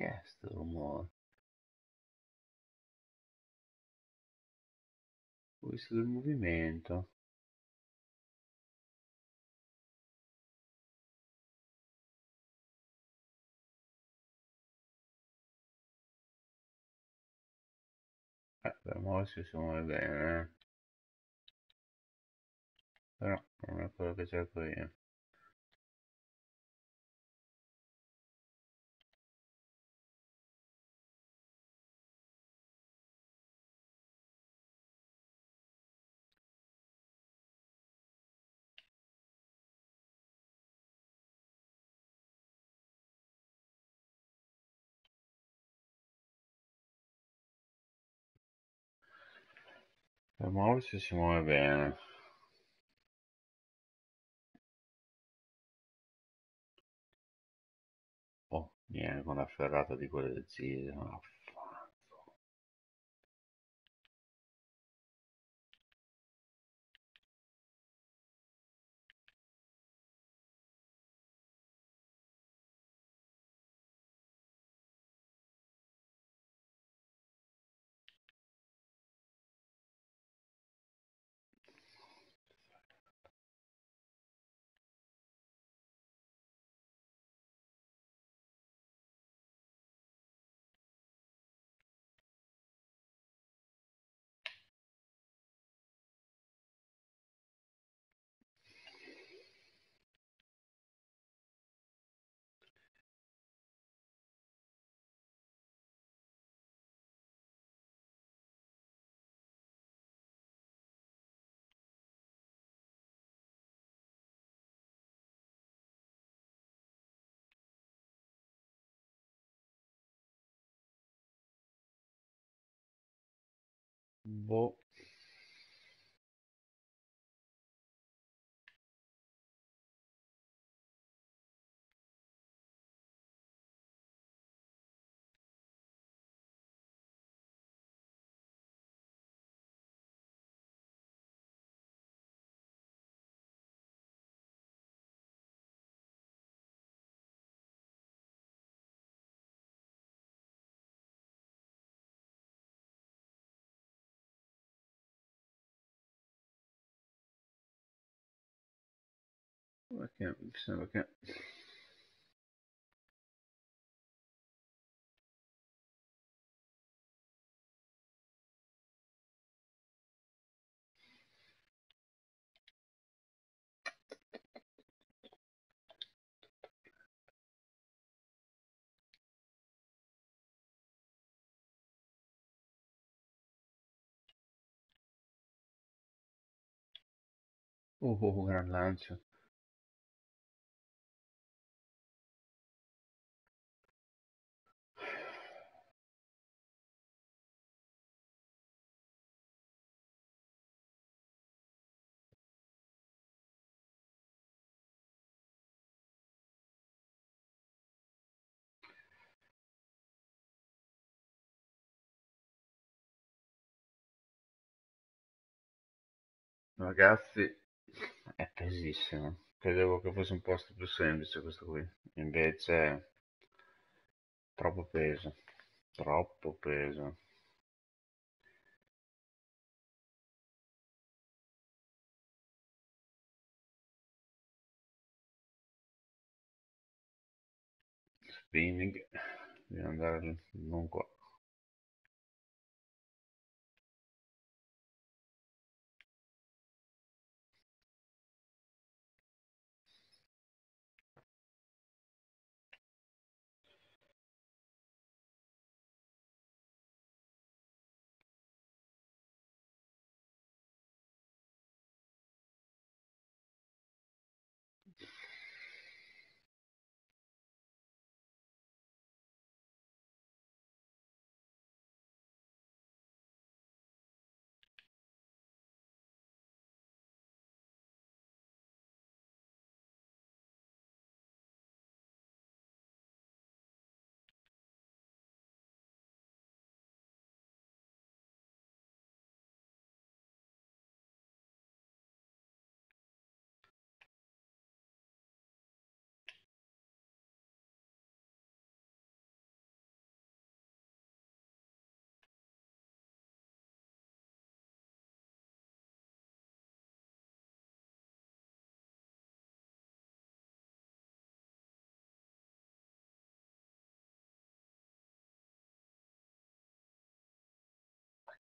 che sto rumore? Visto del movimento. Eh, per muoversi si muove bene, eh. Però non è quello che cerco io. Per muoversi si muove bene. Oh, viene con la ferrata di quelle zii. bo Boh. Perché mi sembra che... Oh, oh, oh, gran lancio. Ragazzi, è pesissimo. Credevo che fosse un posto più semplice questo qui. Invece, troppo peso. Troppo peso. Spinning. Devi andare non qua.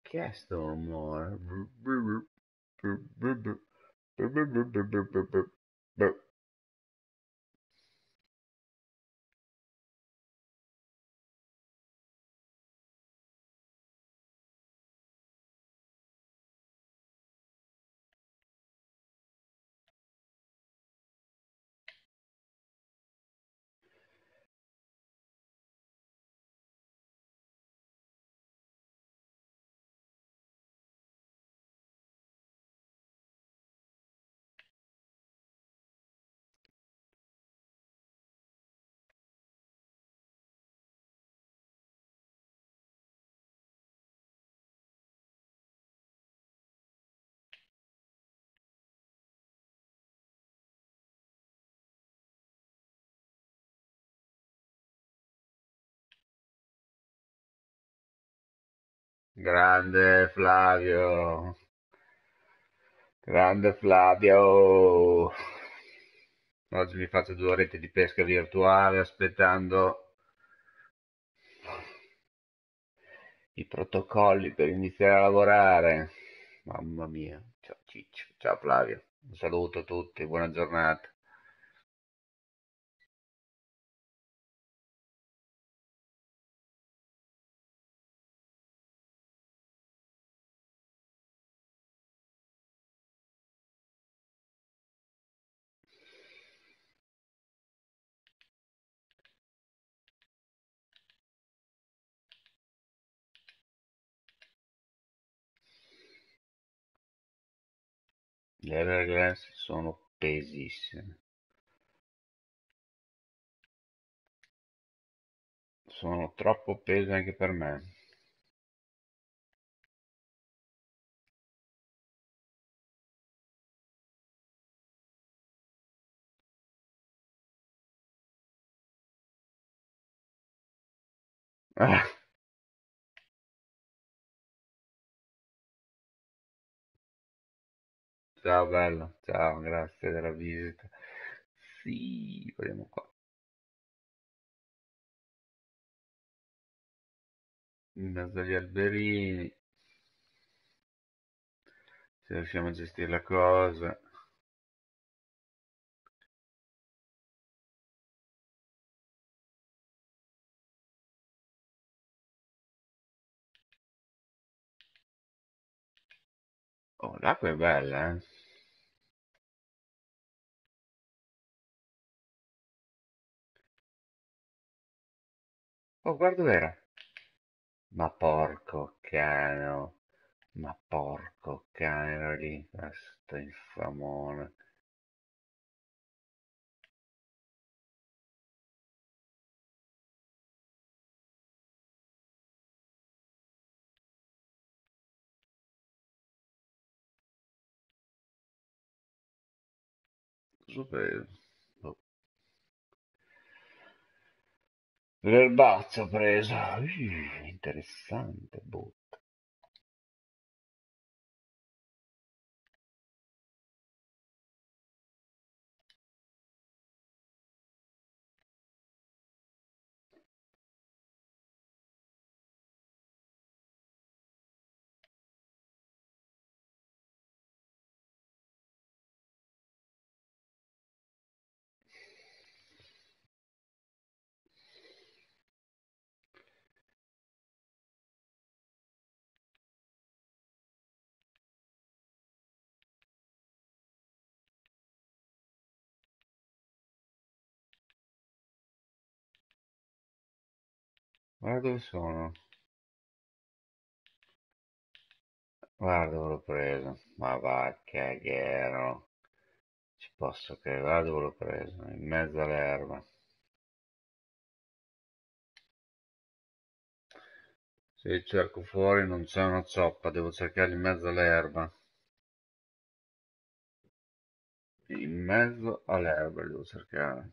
Che Grande Flavio. Grande Flavio. Oggi mi faccio due orette di pesca virtuale aspettando i protocolli per iniziare a lavorare. Mamma mia. Ciao Ciccio. Ciao Flavio. Un saluto a tutti, buona giornata. Le Everglades sono pesissime. Sono troppo pesi anche per me. Ah. Ciao bello, ciao, grazie della visita. Sì, vediamo qua. In mezzo agli alberini, se riusciamo a gestire la cosa. Oh, l'acqua è bella, eh. Oh, guarda dov'era. Ma porco cane, ma porco era lì, questo infamone. Super. Oh. L'erbazzo ho preso. Interessante, Guarda dove sono. Guarda dove l'ho preso. Ma va, caghero. Ci posso credere. Guarda dove l'ho preso. In mezzo all'erba. Se cerco fuori non c'è una zoppa. Devo cercare in mezzo all'erba. In mezzo all'erba devo cercare.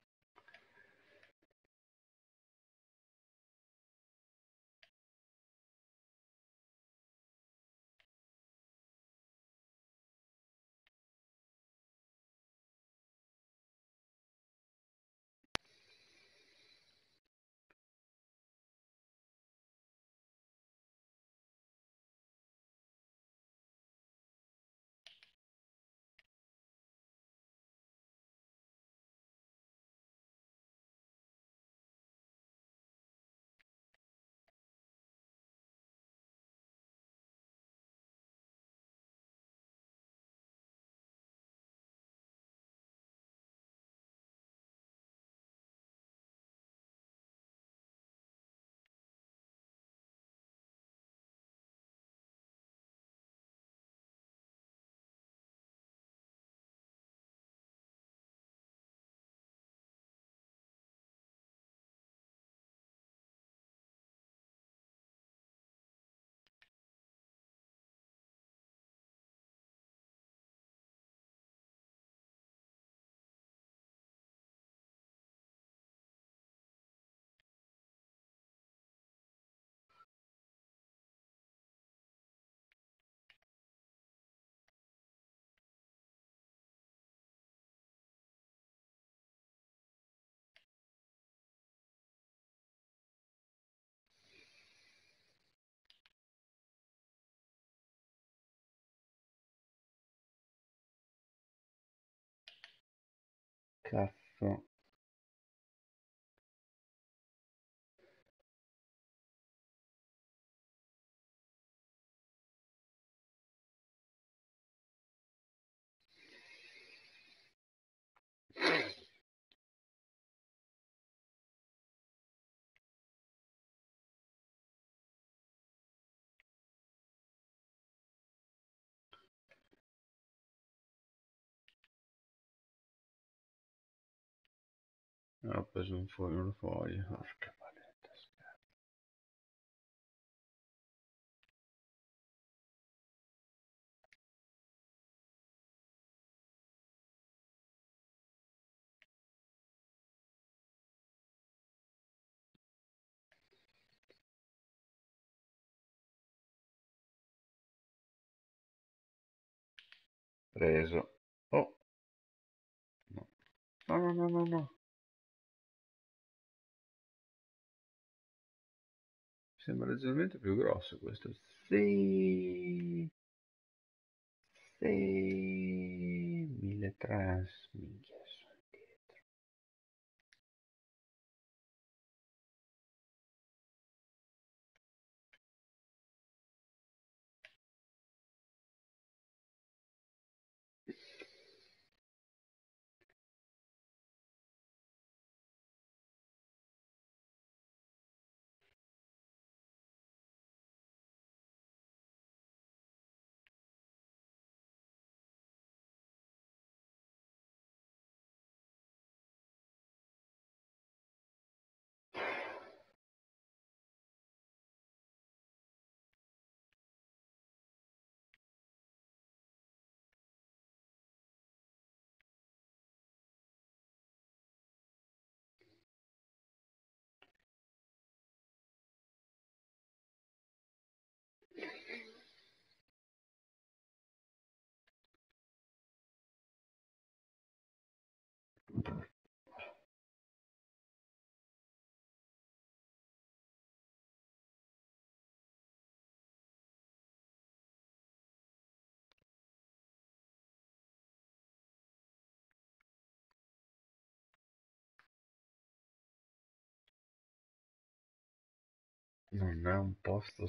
graphe ho preso un foglio, un foglio. Porca paletta, aspetta. Preso. Oh. No. No, no, no, no, Sembra leggermente più grosso questo. Sì. Sì. 1300. Minchia, Non è un posto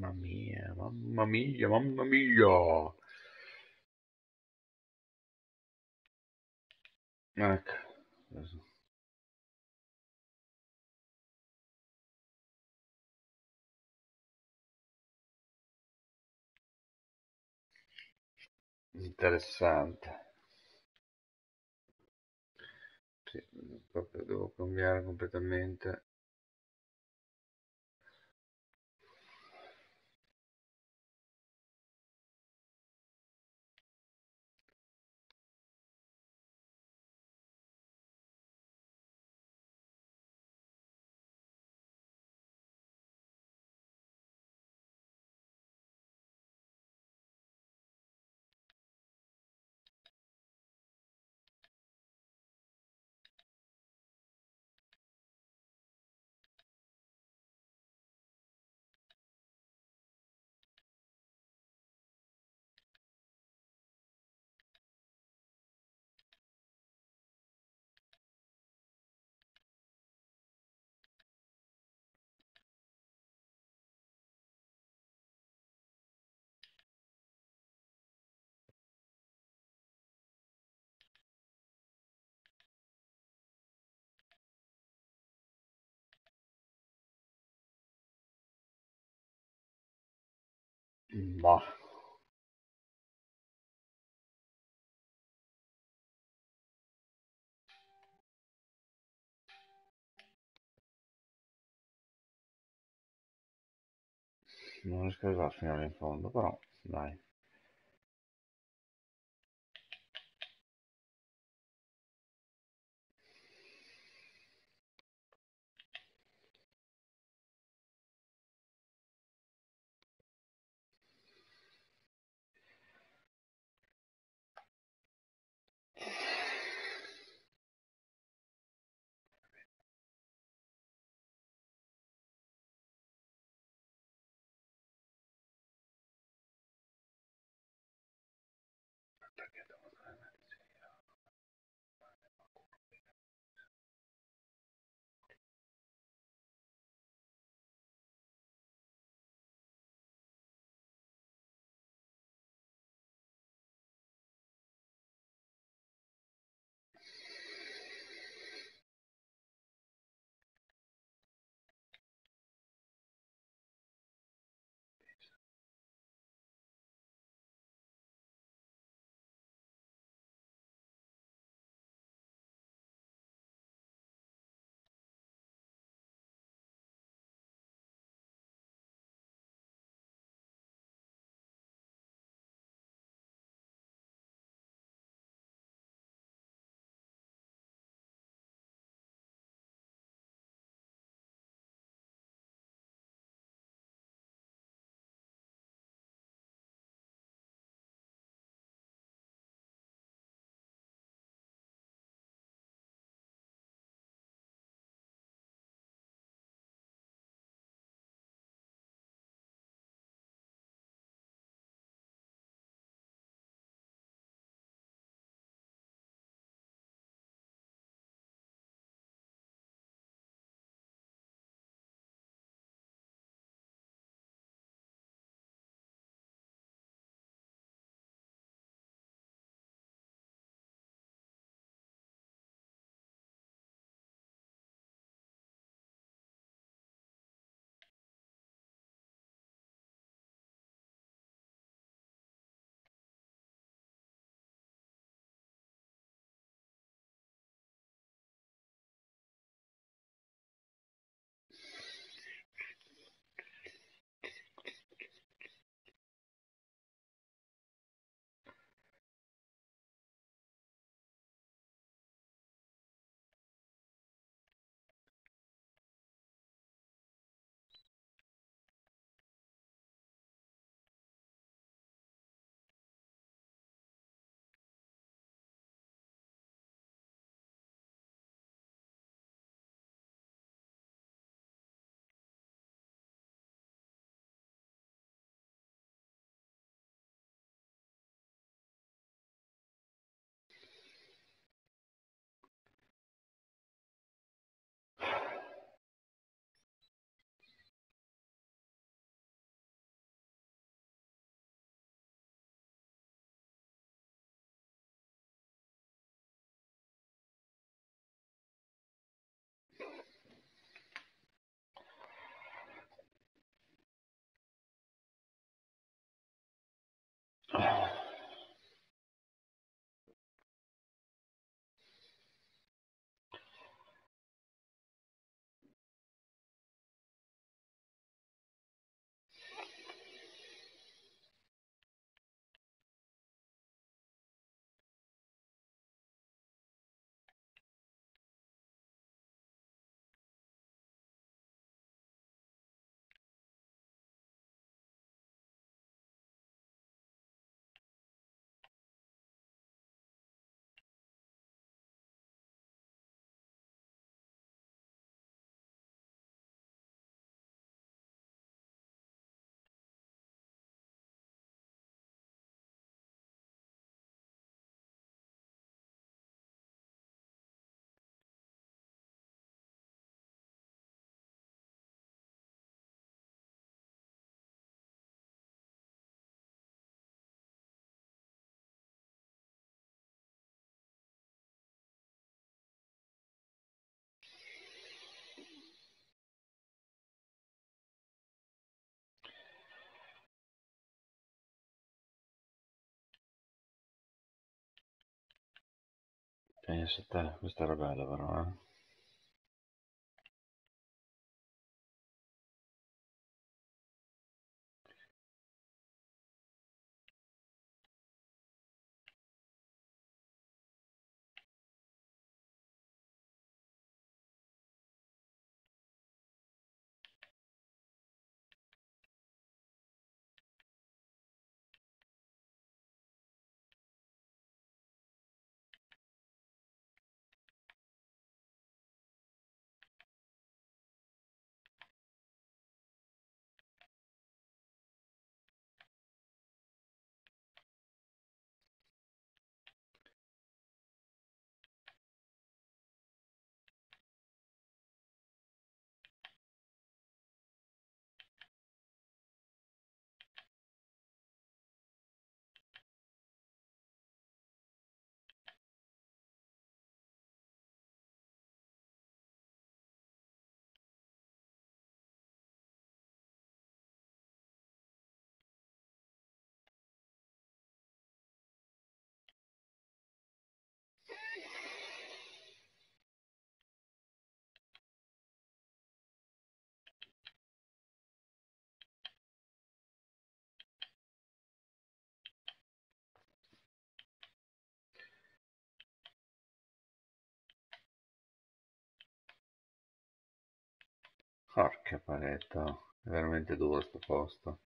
Mamma mia, mamma mia, mamma mia. Ecco. Interessante. Sì, proprio devo cambiare completamente. Ma non riesco a arrivare fino in fondo, però dai. Oh. Pensa a te, questa era bella però, eh. Porca paletta, è veramente duro sto posto.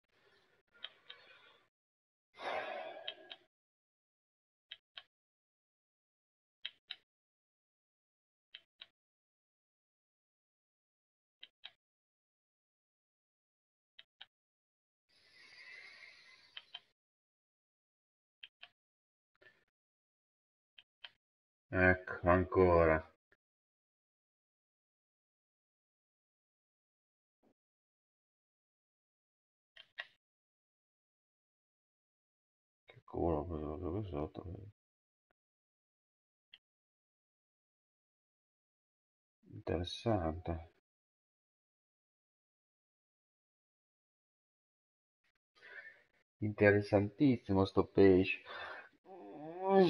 Ecco, ancora. Preso proprio sotto. Interessante. Interessantissimo sto pesce. Oh,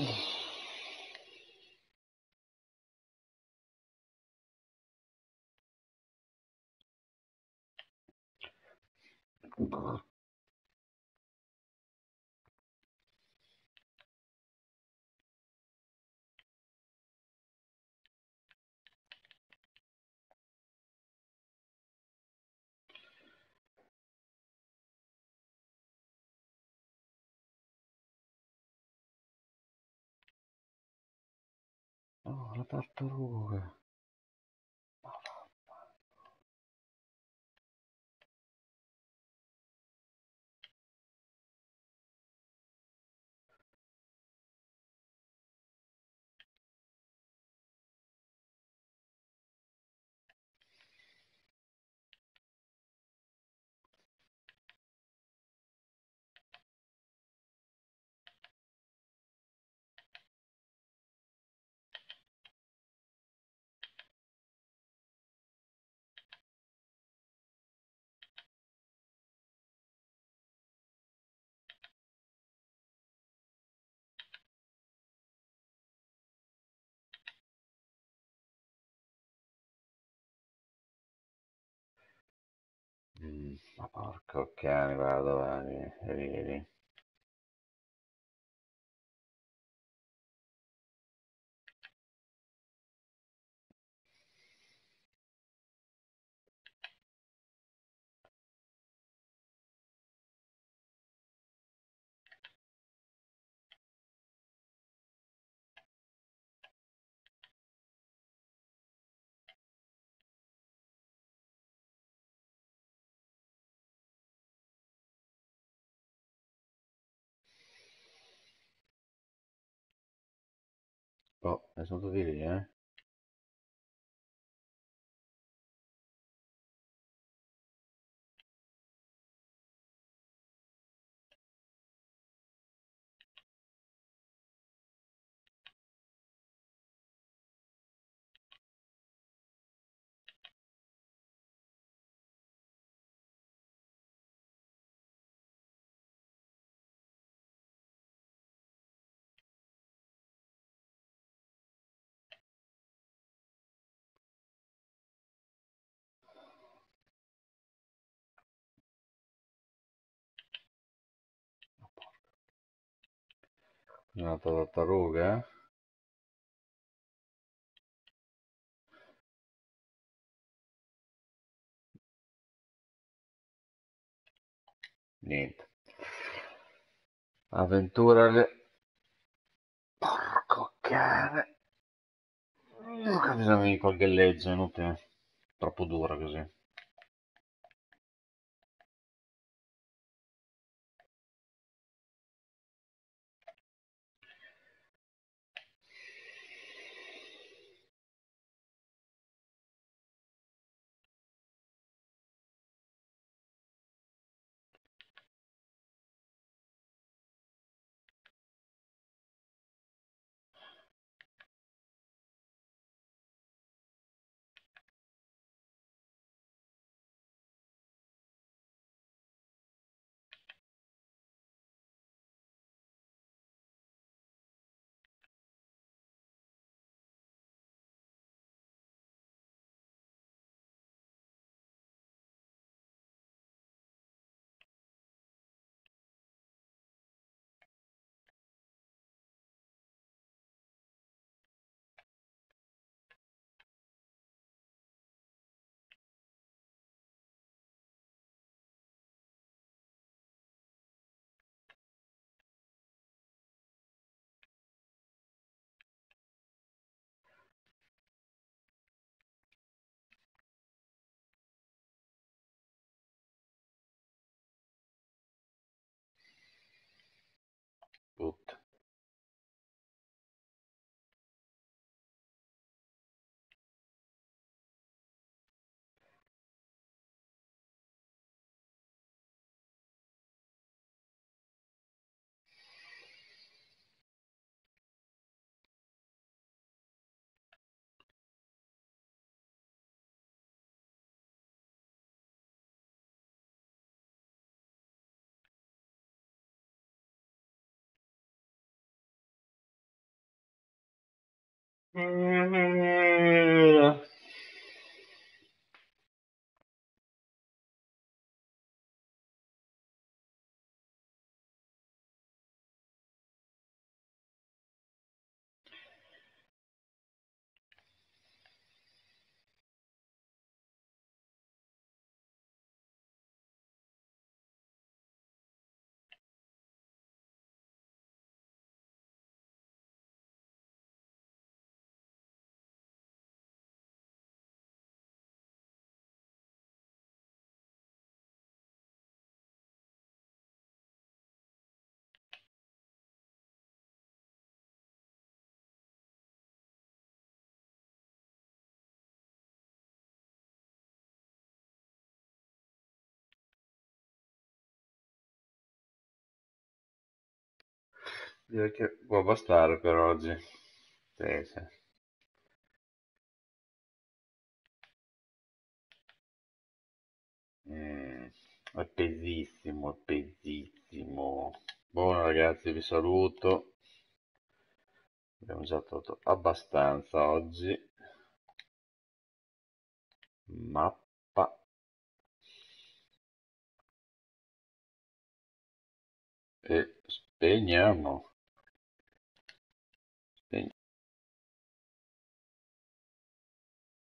la ma porca cane, guarda, guarda, vedi. Oh, e sono tutti lì, eh? Una tartaruga? Niente. Avventura le... Porco cane. Non capisco di qualche legge, inutile. Troppo dura così. Mm-hmm. Direi che può bastare per oggi. Sì. Mm, è pesissimo, è pesissimo. Buono ragazzi, vi saluto. Abbiamo già fatto abbastanza oggi. Mappa. E spegniamo.